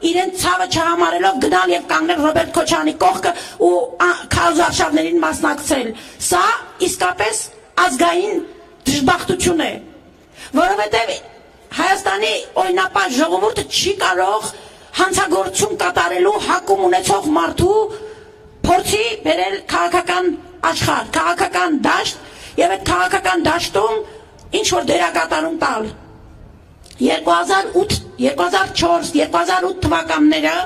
իրեն ցավը չհամարելով գնալ եւ կանգնել Ռոբերտ Քոչանի կողքը ու քարոզարշավներին մասնակցել։ Սա իսկապես ազգային դժբախտություն է որովհետև Հայաստանի օրինապար ժողովուրդը չի կարող հանցագործություն կատարելու հակում ունեցող մարդու փորձի բերել քաղաքական աշխարհ, քաղաքական դաշտ եւ այդ քաղաքական դաշտում ինչ որ դերակատարում տալ 2008 2004 2008 թվականները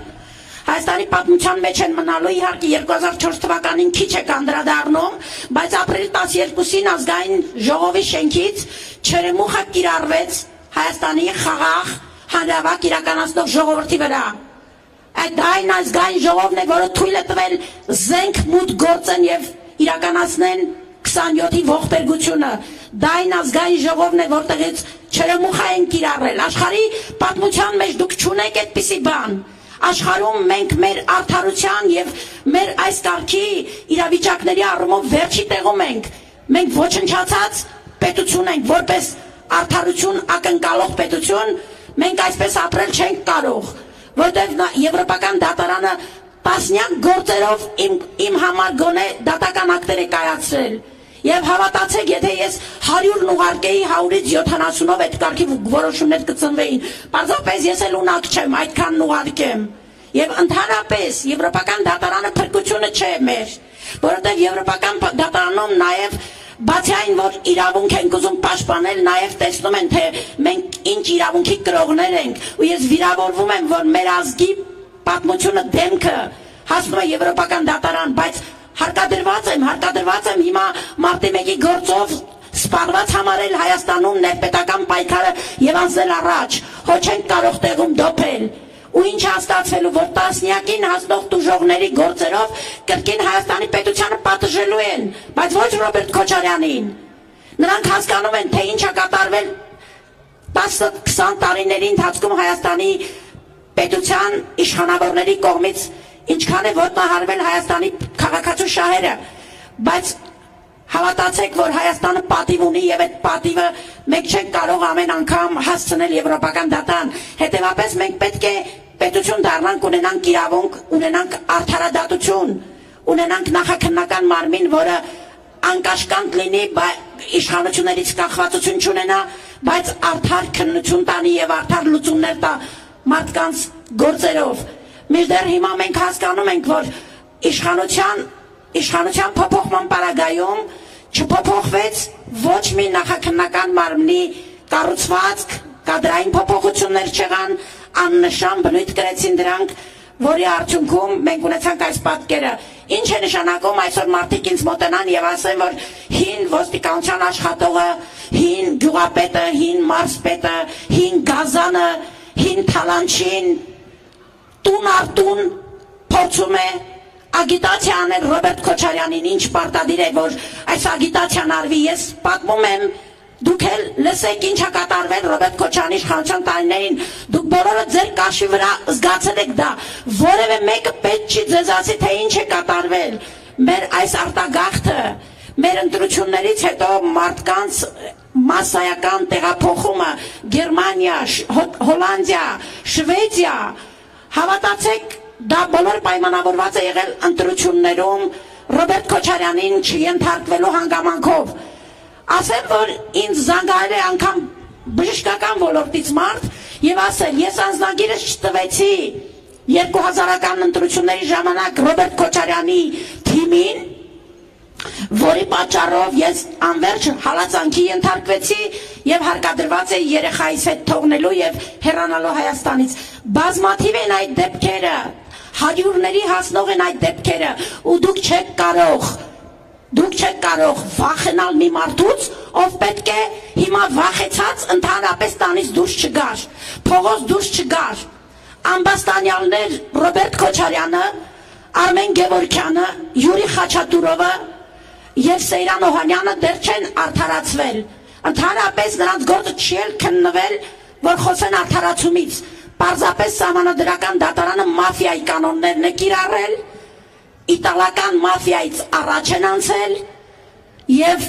Հայաստանի պատմության մեջ են մնալու իհարկե 2004 թվականին քիչ է կանդրադառնում, բայց ապրիլի 12-ին ազգային ժողովի շենքից չերեմուխը կիրառվեց Հայաստանի խաղաղ հանրավակ իրականացնող ժողովրդի վրա։ Այդ այն ազգային ժողովն է, որը թույլ է տվել զենք մուտ գործեն եւ իրականացնեն 27-ի ողբերգությունը։ Դա այն ազգային ժողովն է, որտեղից չերեմուխա են կիրառել։ Աշխարհի պատմության մեջ դուք չունեք այդպիսի բան աշխարհում մենք մեր արդարության եւ մեր այս կարգի իրավիճակների առումով վերջի տեղում ենք։ Մենք ոչնչացած պետություն ենք, որպես արդարություն ակնկալող պետություն, մենք այսպես ապրել չենք կարող, որտեղ եվրոպական դատարանը տասնյակ գործերով իմ իմ համար գոնե դատական ակտեր է կայացրել։ Եվ հավատացեք, եթե ես 100-ն ուղարկեի 100-ից 70-ով այդ կարգի որոշումներ կծնվեին, պարզապես ես էլ ունակ չեմ, այդքան ուղարկեմ։ Եվ ընդհանրապես եվրոպական դատարանը փրկությունը չէ մեր, որովհետև եվրոպական դատարանում նաև բացի այն որ իրավունք են ուզում պաշտպանել, նաև տեսնում են թե մենք ինչ իրավունքի կրողներ ենք, ու ես վիրավորվում եմ, որ մեր ազգի պատմությունը դեմքը հասնում է եվրոպական դատարան, բայց հարկադրված եմ, հարկադրված եմ հիմա մարտի 1-ի գործով սպառված համարել Հայաստանում ներպետական պայքարը եւ անցնել առաջ։ Հո չենք կարող տեղում դոփել։ Ու ինչ հաստատվելու, որ տասնյակին հասնող դուժողների գործերով կրկին Հայաստանի պետությանը պատժելու են, բայց ոչ Ռոբերտ Քոչարյանին։ Նրանք հասկանում են, թե ինչ է կատարվել 10-20 տարիների ընթացքում Հայաստանի պետության իշխանավորների կողմից ինչքան է ոտնահարվել Հայաստանի քաղաքացու շահերը, բայց հավատացեք, որ Հայաստանը պատիվ ունի եւ այդ պատիվը մենք չենք կարող ամեն անգամ հասցնել եվրոպական դատան։ Հետևաբար մենք պետք է պետություն դառնանք, ունենանք իրավունք, ունենանք արդարադատություն, ունենանք նախաքննական մարմին, որը անկաշկանդ լինի, իշխանություններից կախվածություն չունենա, բայց արդար քննություն տանի եւ արդար լուծումներ տա մարդկանց գործերով Մինչդեռ հիմա մենք հասկանում ենք, որ իշխանության իշխանության փոփոխման պարագայում չփոփոխվեց ոչ մի նախաքննական մարմնի կառուցվածք, կադրային փոփոխություններ չեղան, աննշան բնույթ կրեցին դրանք, որի արդյունքում մենք ունեցանք այս պատկերը։ Ինչ է նշանակում այսօր մարդիկ ինձ մոտենան եւ ասեն, որ հին ոստիկանության աշխատողը, հին գյուղապետը, հին մարզպետը, հին գազանը, հին թալանչին, տուն առ տուն փորձում է ագիտացիա անել Ռոբերտ Քոչարյանին, ինչ պարտադիր է, որ այս ագիտացիան արվի, ես պատմում եմ Դուք էլ լսեք ինչ է կատարվել Ռոբերտ Քոչարյանի իշխանության տարիներին։ Դուք բոլորը ձեր կաշի վրա զգացել եք դա։ Որևէ մեկը պետք չի ձեզ ասի, թե ինչ է կատարվել։ Մեր այս արտագաղթը, մեր ընտրություններից հետո մարդկանց massայական տեղափոխումը Գերմանիա, Հոլանդիա, Շվեդիա, Հավատացեք, դա բոլոր պայմանավորված է եղել ընտրություններում Ռոբերտ Քոչարյանին չընթարկվելու հանգամանքով։ Ասեմ, որ ինձ զանգահարել է անգամ բժշկական ոլորտից մարդ եւ ասել, ես անձնագիրս չտվեցի 2000-ական ընտրությունների ժամանակ Ռոբերտ Քոչարյանի թիմին որի պատճառով ես անverջ հալածանքի ենթարկվեցի եւ հարկադրված էի երեխայիս հետ թողնելու եւ հեռանալու Հայաստանից բազմաթիվ են այդ դեպքերը հարյուրների հասնող են այդ դեպքերը ու դուք չեք կարող դուք չեք կարող վախենալ մի մարդուց ով պետք է հիմա վախեցած ընդհանրապես տանից դուրս չգար փողոց դուրս չգար ամբաստանյալներ Ռոբերտ Քոչարյանը Արմեն Գևորքյանը Յուրի Խաչատուրովը եւ Սեյրան Օհանյանը դեռ չեն արդարացվել։ Ընդհանրապես նրանց գործը էլ քննվել, որ խոսեն արդարացումից։ Պարզապես սահմանադրական դատարանը մաֆիայի կանոններն է կիրառել, իտալական մաֆիայից առաջ են անցել եւ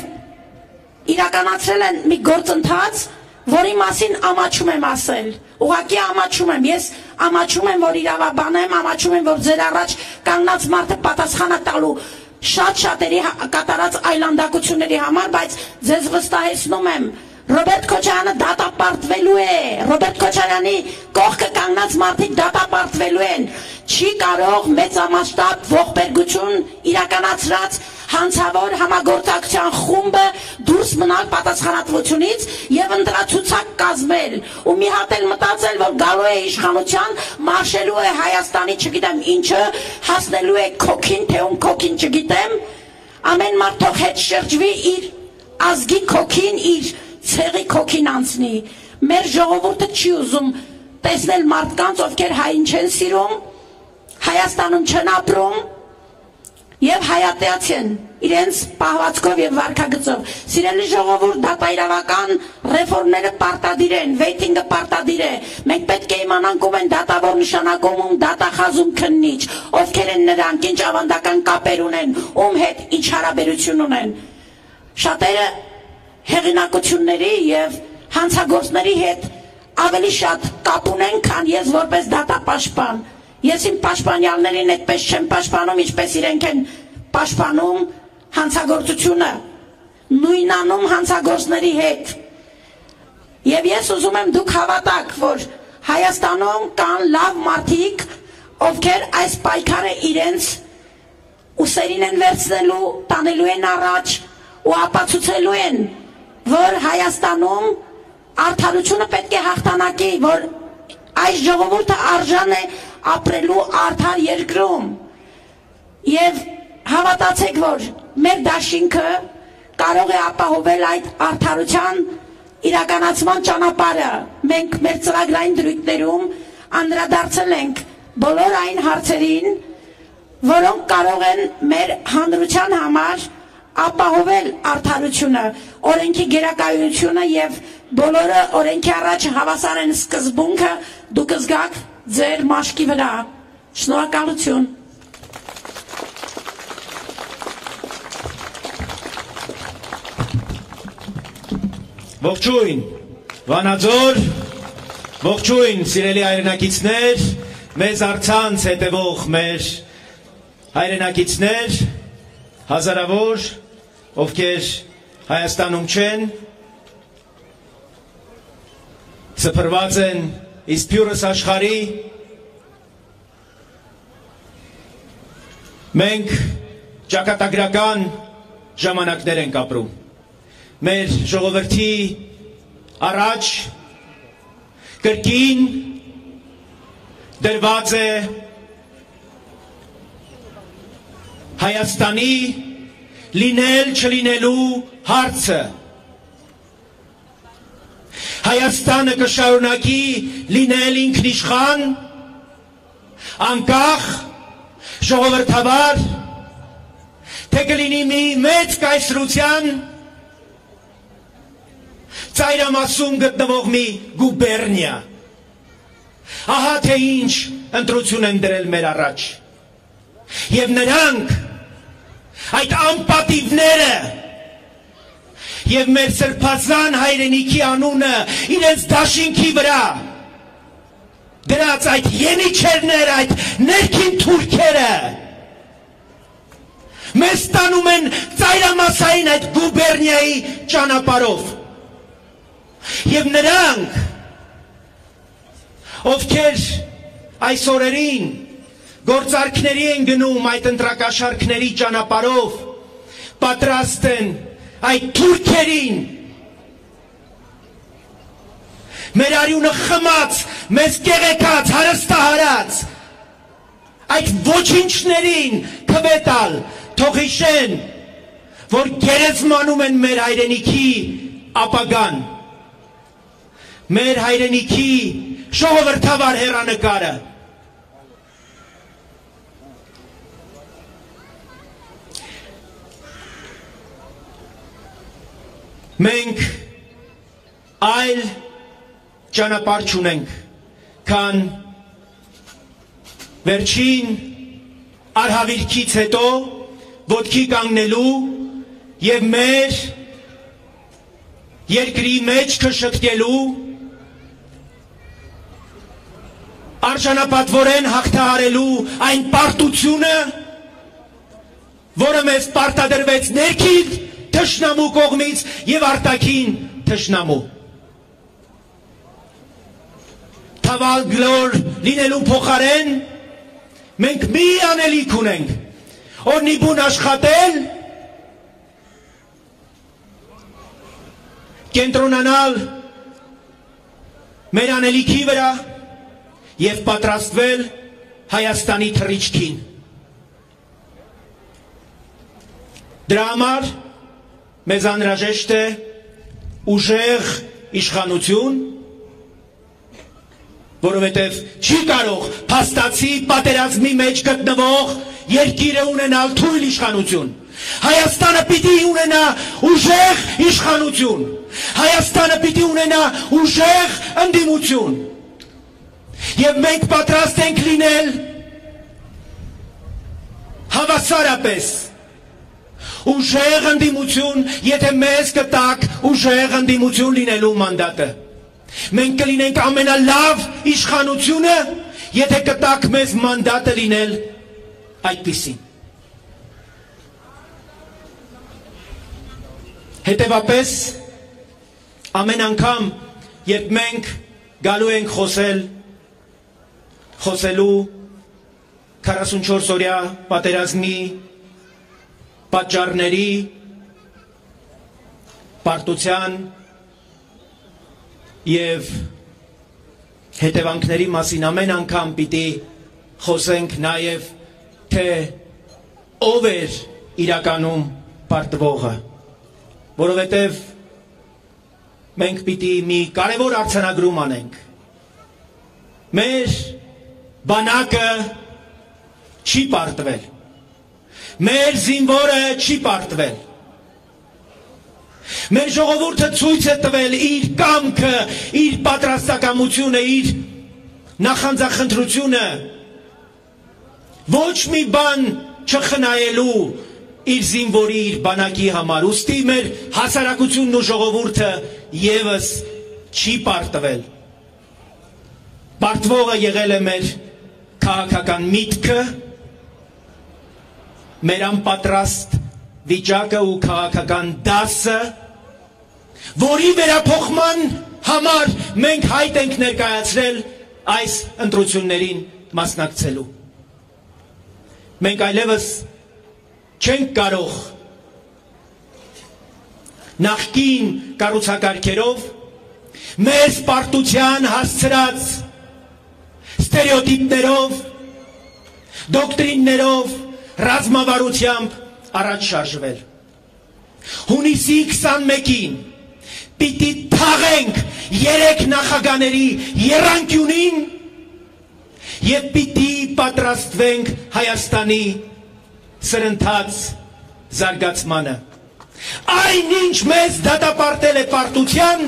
իրականացրել են մի գործընթաց, որի մասին ամաչում եմ ասել։ Ուղղակի ամաչում եմ, ես ամաչում եմ, որ իրավաբան եմ, ամաչում եմ, որ ձեր առաջ կանգնած մարդը պատասխանա տալու շատ շատերի հա- կատարած այլանդակությունների համար, բայց ձեզ վստահեցնում եմ, Ռոբերտ Քոչարյանը դատապարտվելու է։ Ռոբերտ Քոչարյանի կողքը կանգնած մարդիկ դատապարտվելու են։ չի կարող մեծամասշտաբ ողբերգություն իրականացրած հանցավոր համագործակցության խումբը դուրս մնալ պատասխանատվությունից եւ ընտրացուցակ կազմել ու մի հատ էլ մտածել որ գալու է իշխանության մարշելու է Հայաստանի չգիտեմ ինչը հասնելու է քոքին թե ում քոքին չգիտեմ ամեն մարդ թող հետ շրջվի իր ազգի քոքին իր ցեղի քոքին անցնի մեր ժողովուրդը չի ուզում տեսնել մարդկանց ովքեր հային չեն սիրում Հայաստանում չեն ապրում եւ հայատյաց են իրենց պահվածքով եւ վարկագծով սիրելի ժողովուրդ դատայրավական ռեֆորմները պարտադիր են վեյթինգը պարտադիր է մենք պետք է իմանանք ում են դատավոր նշանակում ում դատախազում քննիչ ովքեր են նրանք ինչ ավանդական կապեր ունեն ում հետ ինչ հարաբերություն ունեն շատերը հեղինակությունների եւ հանցագործների հետ ավելի շատ կապ ունեն քան ես որպես դատապաշտպան Ես իմ պաշտպանյալներին այդպես չեմ պաշտպանում, ինչպես իրենք են պաշտպանում հանցագործությունը, նույնանում հանցագործների հետ։ Եվ ես ուզում եմ դուք հավատաք, որ Հայաստանում կան լավ մարդիկ, ովքեր այս պայքարը իրենց ուսերին են վերցնելու, տանելու են առաջ ու ապացուցելու են, որ Հայաստանում արդարությունը պետք է հաղթանակի, որ այս ժողովուրդը արժան է ապրելու արդար երկրում։ Եվ հավատացեք, որ մեր դաշինքը կարող է ապահովել այդ արդարության իրականացման ճանապարհը։ Մենք մեր ծրագրային դրույթներում անդրադարձել ենք բոլոր այն հարցերին, որոնք կարող են մեր հանրության համար ապահովել արդարությունը, օրենքի գերակայությունը եւ բոլորը օրենքի առաջ հավասար են սկզբունքը դուք զգաք ձեր մաշկի վրա։ Շնորհակալություն։ Ողջույն, Վանաձոր, ողջույն, սիրելի հայրենակիցներ, մեզ արցանց հետևող մեր հայրենակիցներ, հազարավոր, ովքեր Հայաստանում չեն, սփռված են իսկ փյուրս աշխարի մենք ճակատագրական ժամանակներ ենք ապրում մեր ժողովրդի առաջ կրկին դրված է Հայաստանի լինել չլինելու հարցը Հայաստանը կշարունակի լինել ինքնիշխան, անկախ, ժողովրդավար, թե կլինի մի մեծ կայսրության ծայրամասում գտնվող մի գուբերնիա։ Ահա թե ինչ ընտրություն են դրել մեր առաջ։ Եվ նրանք այդ անպատիվները եւ մեր սրբազան հայրենիքի անունը իրենց դաշինքի վրա դրած այդ ենիչերներ, այդ ներքին թուրքերը մեզ տանում են ծայրամասային այդ գուբերնիայի ճանապարով եւ նրանք ովքեր այս օրերին գործարքների են գնում այդ ընտրակաշարքների ճանապարով պատրաստ են այդ թուրքերին մեր արյունը խմած, մեզ կեղեկած, հարստահարած այդ ոչինչներին կվետալ, թող հիշեն, որ գերեզմանում են մեր հայրենիքի ապագան, մեր հայրենիքի ժողովրդավար հերանկարը, Մենք այլ ճանապարհ չունենք, քան վերջին արհավիրքից հետո ոտքի կանգնելու եւ մեր երկրի մեջ քշկտելու արժանապատվորեն հաղթահարելու այն պարտությունը, որը մեզ պարտադրվեց ներքին թշնամու կողմից եւ արտաքին թշնամու թավալ գլոր լինելու փոխարեն Մենք մի անելիք ունենք։ Օրնի բուն աշխատել, կենտրոնանալ մեր անելիքի վրա եւ պատրաստվել Հայաստանի թռիչքին։ Դրա համար մեզ անհրաժեշտ է ուժեղ իշխանություն, որովհետև չի կարող փաստացի պատերազմի մեջ գտնվող երկիրը ունենալ թույլ իշխանություն։ Հայաստանը պիտի ունենա ուժեղ իշխանություն։ Հայաստանը պիտի ունենա ուժեղ ընդդիմություն։ Եվ մենք պատրաստ ենք լինել հավասարապես ուժեղ ընդդիմություն, եթե մեզ կտակ ուժեղ ընդդիմություն լինելու մանդատը։ Մենք կլինենք ամենալավ իշխանությունը, եթե կտակ մեզ մանդատը լինել այդպիսին։ Հետևապես ամեն անգամ, երբ մենք գալու ենք խոսել խոսելու 44 օրյա պատերազմի պատճառների պարտության եւ հետևանքների մասին ամեն անգամ պիտի խոսենք նաեւ թե ով էր իրականում պարտվողը որովհետեւ մենք պիտի մի կարևոր արցանագրում անենք. Մեր բանակը չի պարտվել Մեր զինվորը չի պարտվել։ Մեր ժողովուրդը ցույց է տվել իր կամքը, իր պատրաստակամությունը, իր նախանձախնդրությունը ոչ մի բան չխնայելու իր զինվորի, իր բանակի համար։ Ոստի մեր հասարակությունն ու ժողովուրդը եւս չի պարտվել։ Պարտվողը եղել է մեր քաղաքական միտքը, մեր անպատրաստ վիճակը ու քաղաքական դասը, որի վերափոխման համար մենք հայտ ենք ներկայացրել այս ընտրություններին մասնակցելու։ Մենք այլևս չենք կարող նախկին կառուցակարգերով մեր սպարտության հասցրած ստերեոտիպներով, դոկտրիններով ռազմավարությամբ առաջ շարժվել։ Հունիսի 21-ին պիտի թաղենք երեք նախագաների երանկյունին եւ պիտի պատրաստվենք Հայաստանի սրընթաց զարգացմանը։ Այնինչ մեզ դատապարտել է պարտության,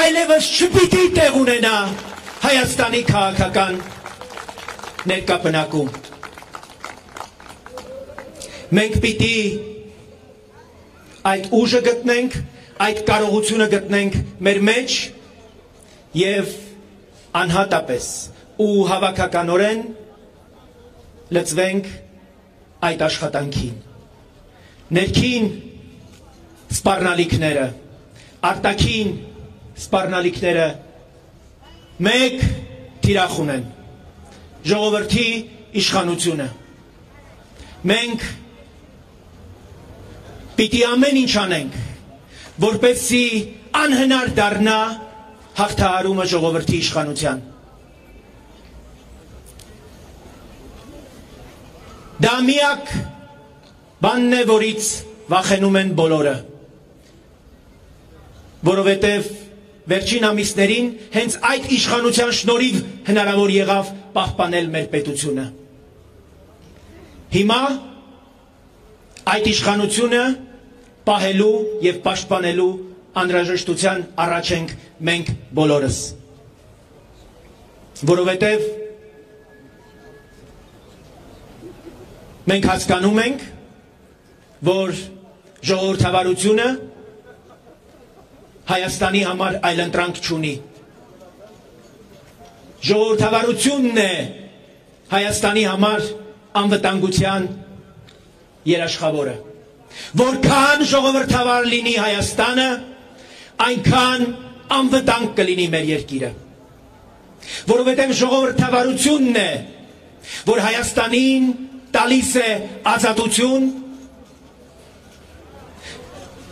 այլևս չպիտի տեղ ունենա Հայաստանի քաղաքական ներկապնակում։ Մենք պիտի այդ ուժը գտնենք, այդ կարողությունը գտնենք մեր մեջ եւ անհատապես ու հավաքականորեն լծվենք այդ աշխատանքին։ Ներքին սպառնալիքները, արտաքին սպառնալիքները մեկ թիրախ ունեն։ Ժողովրդի իշխանությունը։ Մենք Պիտի ամեն ինչ անենք, որպեսզի անհնար դառնա հաղթահարումը ժողովրդի իշխանության։ Դա միակ բանն է, որից վախենում են բոլորը։ Որովհետև վերջին ամիսներին հենց այդ իշխանության շնորհիվ հնարավոր եղավ պահպանել մեր պետությունը։ Հիմա այդ իշխանությունը պահելու եւ պաշտպանելու անհրաժեշտության առաջ ենք մենք բոլորս։ Որովհետեւ մենք հասկանում ենք, որ ժողովրդավարությունը Հայաստանի համար այլընտրանք չունի։ Ժողովրդավարությունն է Հայաստանի համար անվտանգության երաշխավորը։ Որքան ժողովրդավար լինի Հայաստանը, այնքան անվտանգ կլինի մեր երկիրը։ Որովհետև ժողովրդավարությունն է որ Հայաստանին տալիս է ազատություն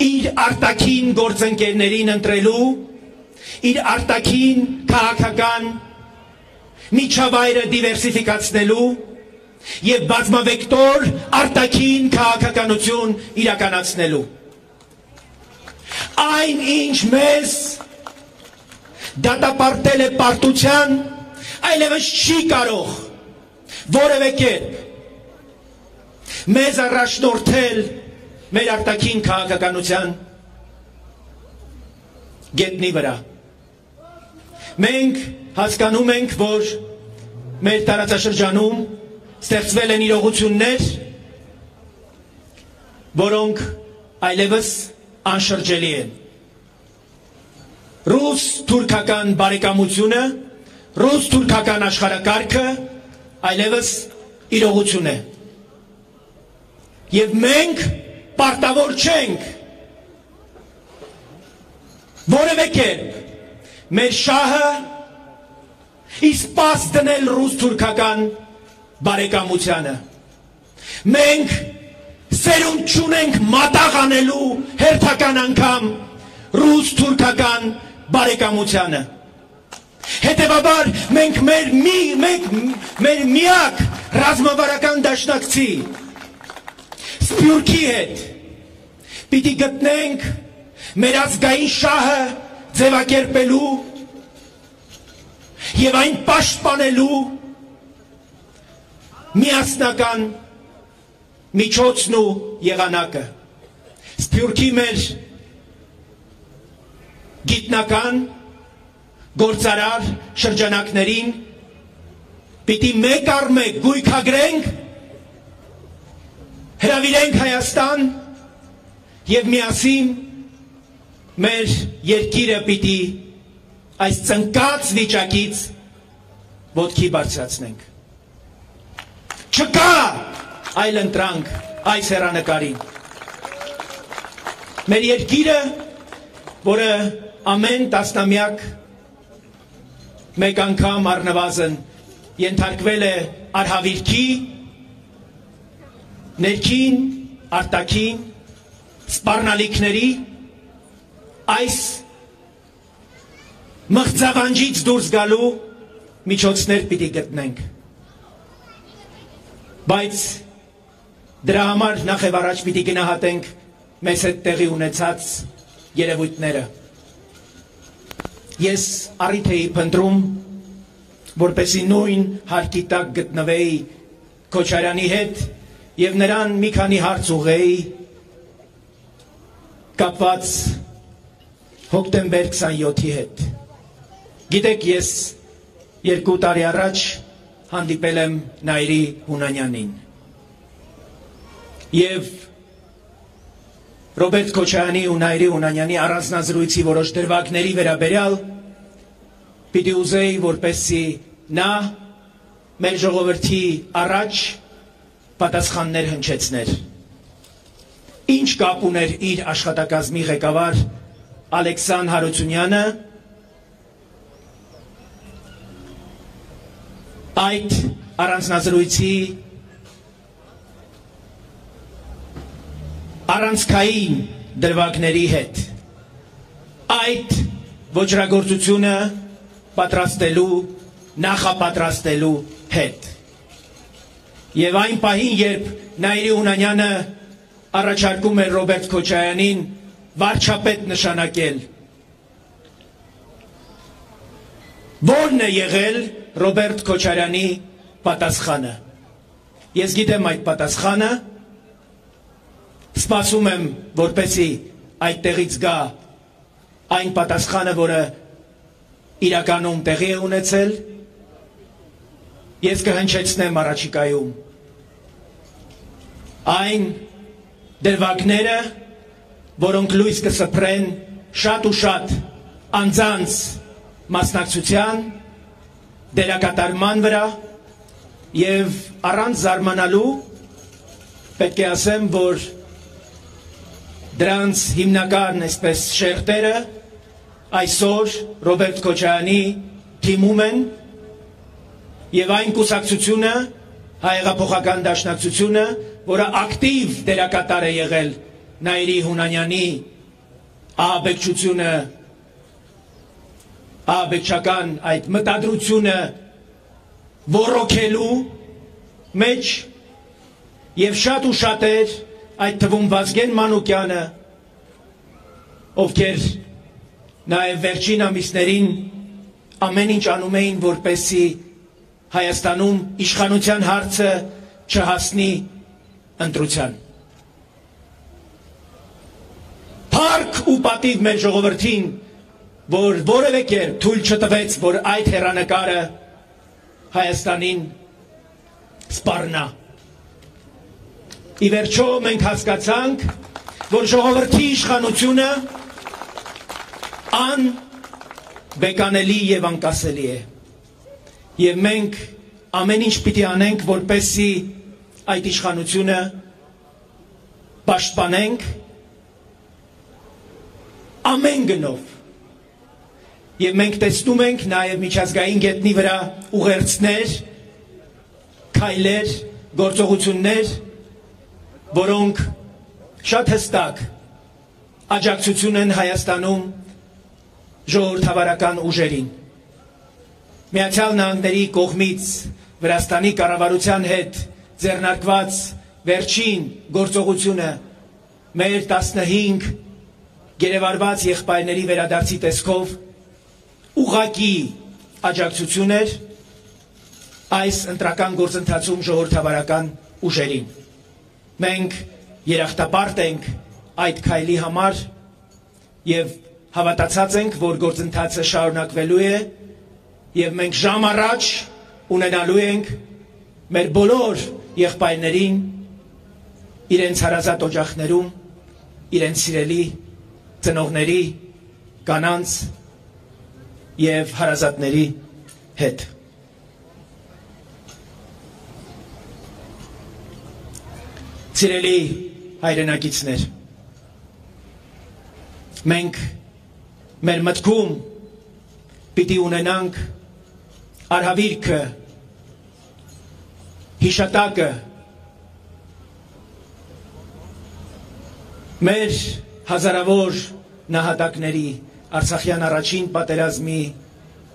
իր արտաքին գործընկերներին ընտրելու իր արտաքին քաղաքական միջավայրը դիվերսիֆիկացնելու եւ բազմավեկտոր արտաքին քաղաքականություն իրականացնելու այն ինչ մեզ դատապարտել է պարտության այլևս չի կարող որևէ կերպ մեզ առաջնորդել մեր արտաքին քաղաքականության գետնի վրա մենք հասկանում ենք որ մեր տարածաշրջանում ստեղծվել են իրողություններ որոնք այլևս անշրջելի են. ռուս-թուրքական բարեկամությունը ռուս-թուրքական աշխարհակարգը այլևս իրողություն է. Եւ մենք պարտավոր չենք որևէ կերպ մեր շահը իսպաս դնել ռուս-թուրքական բարեկամությանը մենք սերունդ չունենք մատաղ անելու հերթական անգամ ռուս-թուրքական բարեկամությանը Հետևաբար մենք մեր մի մենք մեր միակ ռազմավարական դաշնակցի Սպյուրքի հետ պիտի գտնենք մեր ազգային շահը ձևակերպելու եւ այն պաշտպանելու միասնական միջոցն ու եղանակը Սպյուրքի մեր գիտնական գործարար շրջանակներին պիտի մեկ առ մեկ գույքագրենք հրավիրենք Հայաստան եւ միասին մեր երկիրը պիտի այս ծնկած վիճակից ոտքի բարձրացնենք չկա այլ ընտրանք այս հերանեկարին մեր երկիրը որը ամեն տասնամյակ մեկ անգամ առնվազն ենթարկվել է արհավիրքի ներքին, արտաքին, սպառնալիքների այս մղձավանջից դուրս գալու միջոցներ պիտի գտնենք։ Բայց դրա համար նախ եւ առաջ պիտի գնահատենք մեզ հետ տեղի ունեցած երևույթները ես առիթ էի փնտրում, որպեսի նույն հարկի տակ գտնվեի Քոչարյանի հետ եւ նրան մի քանի հարց ուղեի կապված հոկտեմբեր 27-ի հետ։ Գիտեք, ես երկու տարի առաջ հանդիպել եմ Նայրի Հունանյանին։ Եվ Ռոբերտ Քոչարյանի ու Նայրի Ունանյանի առանձնազրույցի որոշ դրվագների վերաբերյալ պիտի ուզեի, որպեսի նա մեր ժողովրդի առաջ պատասխաններ հնչեցներ։ Ինչ կապ ուներ իր աշխատակազմի ղեկավար Ալեքսան Հարությունյանը այդ առանձնազրույցի առանցքային դրվագների հետ այդ ոչրագործությունը պատրաստելու նախապատրաստելու հետ եւ այն պահին երբ Նայիրի Ունանյանը առաջարկում էր Ռոբերտ Քոչարյանին վարչապետ նշանակել Որն է եղել Ռոբերտ Քոչարյանի պատասխանը Ես գիտեմ այդ պատասխանը Սպասում եմ, որպեսի այդ տեղից գա այն պատասխանը, որը իրականում տեղի է ունեցել, ես կհնչեցնեմ առաջիկայում։ Այն դրվագները, որոնք լույս կսպրեն շատ ու շատ անձանց մասնակցության, դերակատարման վրա եւ առանց զարմանալու պետք է ասեմ, որ Դրանց հիմնական այսպես շերտերը այսօր Ռոբերտ Քոչարյանի թիմում են եւ այն կուսակցությունը, հայեղափոխական դաշնակցությունը, որը ակտիվ դերակատար է եղել Նայիրի Հունանյանի ահաբեկչությունը ահաբեկչական այդ մտադրությունը ոռոգելու մեջ եւ շատ ու շատեր այդ թվում Վազգեն Մանուկյանը ովքեր նաև վերջին ամիսներին ամեն ինչ անում էին որպեսի Հայաստանում իշխանության հարցը չհասնի ընտրության։ Փառք ու պատիվ մեր ժողովրդին, որ որևէ կերպ թույլ չտվեց, որ այդ հերանեկարը Հայաստանին սպառնա։ Ի վերջո մենք հասկացանք, որ ժողովրդի իշխանությունը ան բեկանելի եւ անկասելի է եւ մենք ամեն ինչ պիտի անենք, որպեսի այդ իշխանությունը պաշտպանենք ամեն գնով։ Եվ մենք տեսնում ենք նաև միջազգային գետնի վրա ուղերձներ, քայլեր, գործողություններ, որոնք շատ հստակ աջակցություն են Հայաստանում ժողովրդավարական ուժերին։ Միացյալ Նահանգների կողմից Վրաստանի կառավարության հետ ձեռնարկված վերջին գործողությունը մեր 15 գերեվարված եղբայրների վերադարձի տեսքով ուղակի աջակցություն էր այս ընտրական գործընթացում ժողովրդավարական ուժերին։ Մենք երախտապարտ ենք այդ քայլի համար եւ հավատացած ենք, որ գործընթացը շարունակվելու է եւ մենք ժամ առաջ ունենալու ենք մեր բոլոր եղբայրներին իրենց հարազատ օջախներում իրենց սիրելի ծնողների կանանց եւ հարազատների հետ Սիրելի հայրենակիցներ մենք մեր մտքում պիտի ունենանք արհավիրքը, հիշատակը, մեր հազարավոր նահատակների Արցախյան առաջին պատերազմի,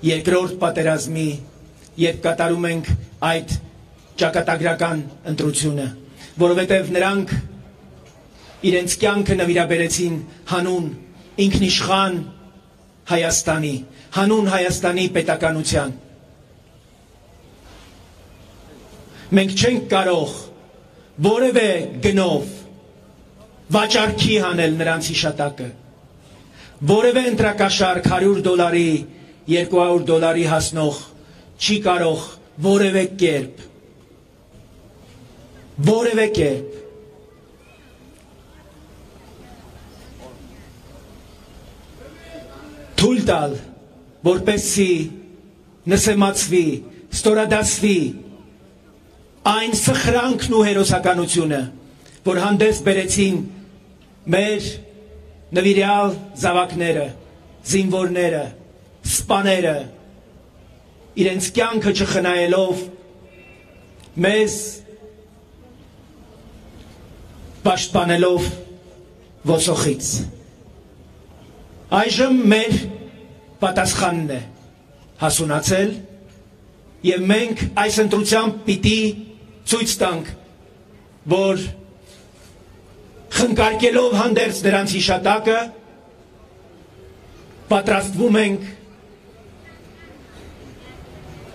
երկրորդ պատերազմի, երբ կատարում ենք այդ ճակատագրական ընտրությունը, որովհետև նրանք իրենց կյանքը նվիրաբերեցին հանուն ինքնիշխան Հայաստանի, հանուն Հայաստանի պետականության մենք չենք կարող որևէ գնով վաճառքի հանել նրանց հիշատակը որևէ ընտրակաշարք 100 դոլարի 200 դոլարի հասնող չի կարող որևէ կերպ որևէ կերպ թույլ տալ որպեսի նսեմացվի ստորադասվի այն սխրանքն ու հերոսականությունը, որ հանդես բերեցին մեր նվիրյալ զավակները, զինվորները, սպաները, իրենց կյանքը չխնայելով մեզ պաշտպանելով ոսոխից։ Այժմ մեր պատասխանն է հասունացել եւ մենք այս ընտրությամբ պիտի ցույց տանք, որ խնկարկելով հանդերձ դրանց հիշատակը պատրաստվում ենք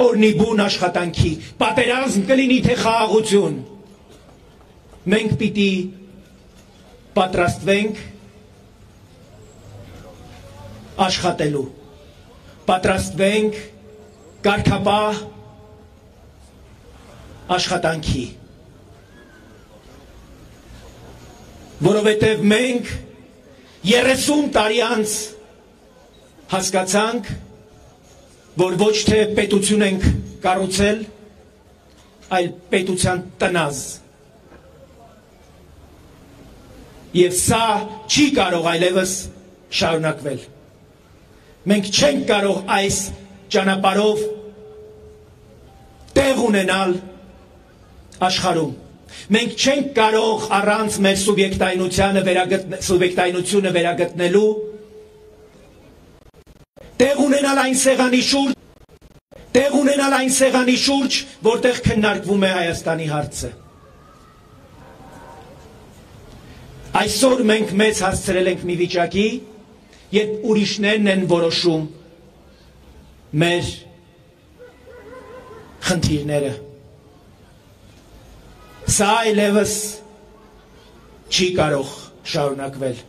օրնի բուն աշխատանքի, պատերազմ կլինի թե խաղաղություն։ Մենք պիտի պատրաստվենք աշխատելու։ Պատրաստվենք կարգապահ աշխատանքի որովհետև մենք 30 տարի անց հասկացանք, որ ոչ թե պետություն ենք կառուցել, այլ պետության տնազ։ Եվ սա չի կարող այլևս շարունակվել։ Մենք չենք կարող այս ճանապարհով տեղ ունենալ աշխարհում։ Մենք չենք կարող առանց մեր սուբյեկտայնությանը վերագտնել սուբյեկտայնությունը վերագտնելու տեղ ունենալ այն սեղանի շուրջ տեղ ունենալ այն սեղանի շուրջ, որտեղ քննարկվում է Հայաստանի հարցը։ Այսօր մենք մեծ հասցրել ենք մի վիճակի, երբ ուրիշներն են որոշում մեր խնդիրները։ Սա այլևս չի կարող շարունակվել։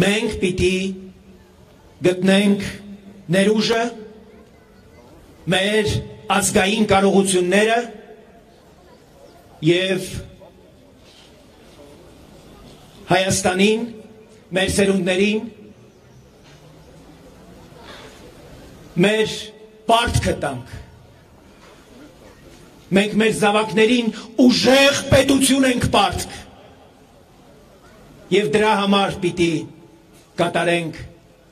Մենք պիտի գտնենք ներուժը, մեր ազգային կարողությունները եւ Հայաստանին, մեր սերունդներին մեր պարտքը տանք։ Մենք մեր զավակներին ուժեղ պետություն ենք պարտք։ Եվ դրա համար պիտի կատարենք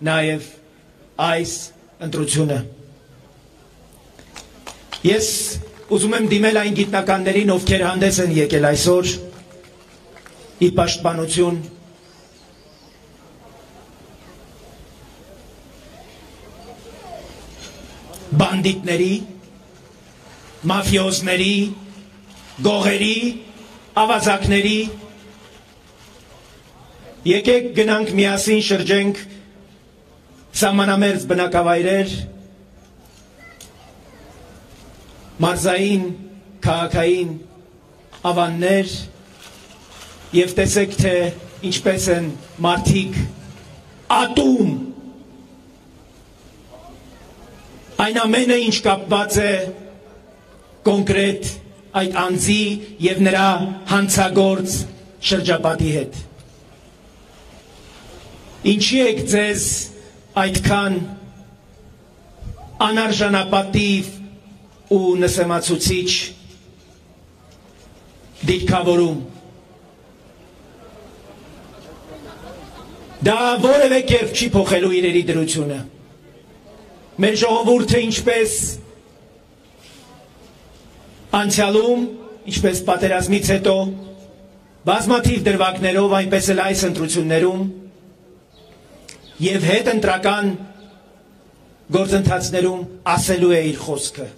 նաև այս ընտրությունը։ Ես ուզում եմ դիմել այն գիտնականներին, ովքեր հանդես են եկել այսօր ի պաշտպանություն բանդիտների, մաֆիոզների, գողերի, ավազակների եկեք գնանք միասին շրջենք սահմանամերձ բնակավայրեր մարզային քաղաքային ավաններ եւ տեսեք թե ինչպես են մարդիկ ատում այն ամենը ինչ կապված է կոնկրետ այդ անձի եւ նրա հանցագործ շրջապատի հետ ինչի եք ձեզ այդքան անարժանապատիվ ու նսեմացուցիչ դիրքավորում Դա որևէ կերպ չի փոխելու իրերի դրությունը։ Մեր ժողովուրդը ինչպես անցյալում, ինչպես պատերազմից հետո, բազմաթիվ դրվագներով, այնպես էլ այս ընտրություններում եւ հետ ընտրական գործընթացներում ասելու է իր խոսքը։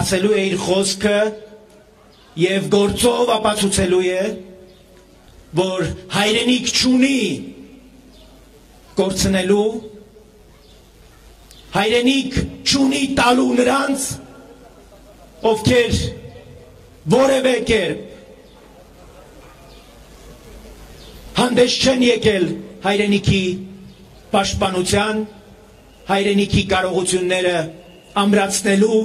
Ասելու է իր խոսքը եւ գործով ապացուցելու է, որ հայրենիք չունի կորցնելու հայրենիք չունի տալու նրանց ովքեր որևէ կերպ հանդես չեն եկել հայրենիքի պաշտպանության հայրենիքի կարողությունները ամրացնելու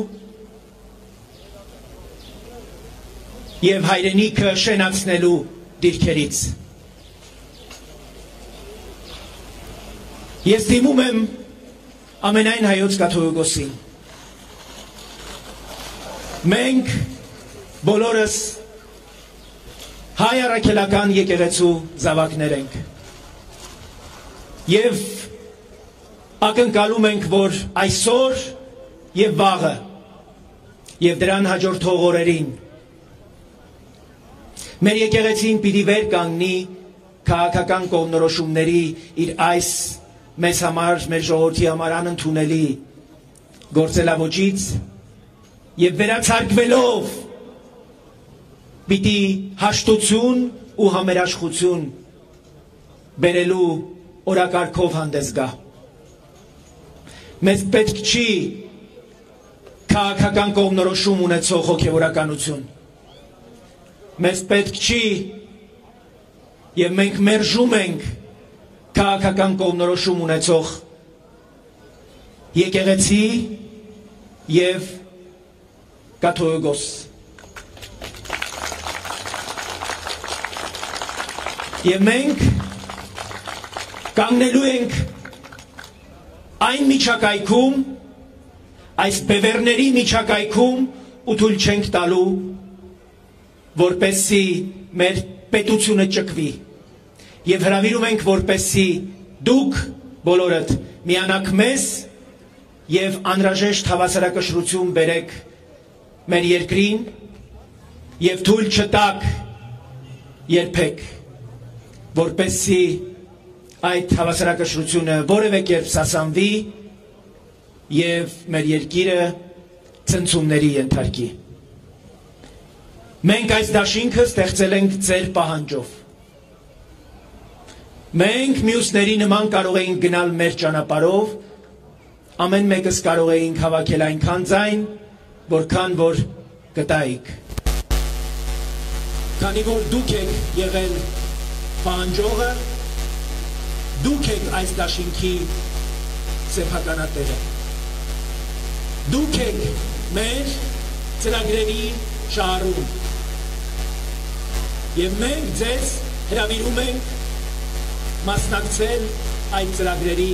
եւ հայրենիքը շենացնելու դիրքերից։ Ես դիմում եմ ամենայն հայոց կաթողիկոսին։ Մենք բոլորս հայ առաքելական եկեղեցու զավակներ ենք։ Եվ ակնկալում ենք, որ այսօր եւ վաղը եւ դրան հաջորդող օրերին Մեր եկեղեցին պիտի վեր կանգնի քաղաքական կողմնորոշումների իր այս մեզ համար, մեր ժողովրդի համար անընդունելի գործելավոճից եւ վերացարկվելով պիտի հաշտություն ու համերաշխություն բերելու օրակարգով հանդես գա։ Մեզ պետք չի քաղաքական կողմնորոշում ունեցող հոգևորականություն մեզ պետք չի եւ մենք մերժում ենք քաղաքական կողմնորոշում ունեցող եկեղեցի եւ կաթողիկոս եւ մենք կանգնելու ենք այն միջակայքում այս բևերների միջակայքում ու թույլ չենք տալու որպեսի մեր պետությունը ճկվի եւ հրավիրում ենք որպեսի դուք բոլորդ միանաք մեզ եւ անհրաժեշտ հավասարակշռություն բերեք մեր երկրին եւ թույլ չտակ երբեք որպեսի այդ հավասարակշռությունը որևէ կերպ սասանվի եւ մեր երկիրը ցնցումների ենթարկի Մենք այս դաշինքը ստեղծել ենք ձեր պահանջով Մենք մյուսների նման կարող էինք գնալ մեր ճանապարհով, ամեն մեկս կարող էինք հավաքել այնքան ձայն, որքան որ գտայիք։ Քանի որ դուք եք եղել պահանջողը, դուք եք այս դաշինքի սեփականատերը։ Դուք եք մեր ծրագրերի շահառուն։ Եվ մենք ձեզ հրավիրում ենք մասնակցել այդ ծրագրերի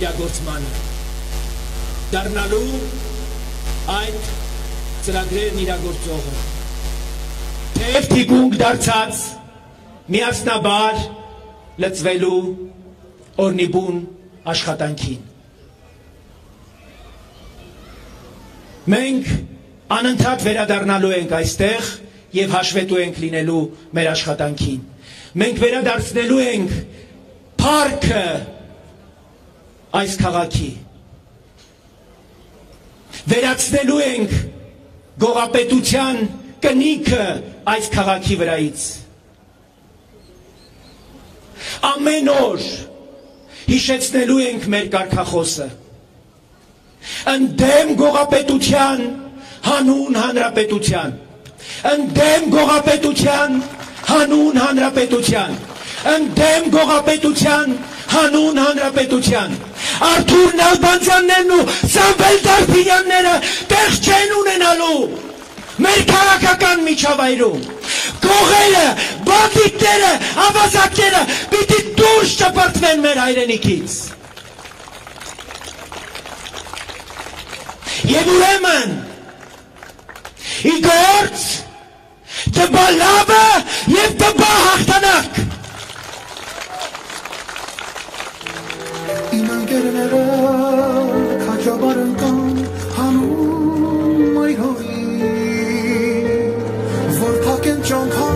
իրագործմանը դառնալու այդ ծրագրերն իրագործողը թեև թիկունք դարձած միասնաբար լծվելու օրնիբուն աշխատանքին մենք անընդհատ վերադառնալու ենք այստեղ եւ հաշվետու ենք լինելու մեր աշխատանքին մենք վերադարձնելու ենք փառքը այս քաղաքի վերացնելու ենք գողապետության կնիքը այս քաղաքի վրայից ամեն օր հիշեցնելու ենք մեր կարգախոսը ընդդեմ գողապետության հանուն հանրապետության ընդդեմ գողապետության հանուն հանրապետության ընդդեմ գողապետության հանուն հանրապետության Արթուր Նալբանդյաններն ու Սամվել Դարփինյանները տեղ չեն ունենալու մեր քաղաքական միջավայրում գողերը, բանդիտները, ավազակները պիտի դուրս չպրտվեն մեր հայրենիքից Եվ ուրեմն իգործ տբա լավը և տբա հաղթանակ իմ ընկերները հաջաբար ընկան հանում այ հոյի որ փակեն ճամփան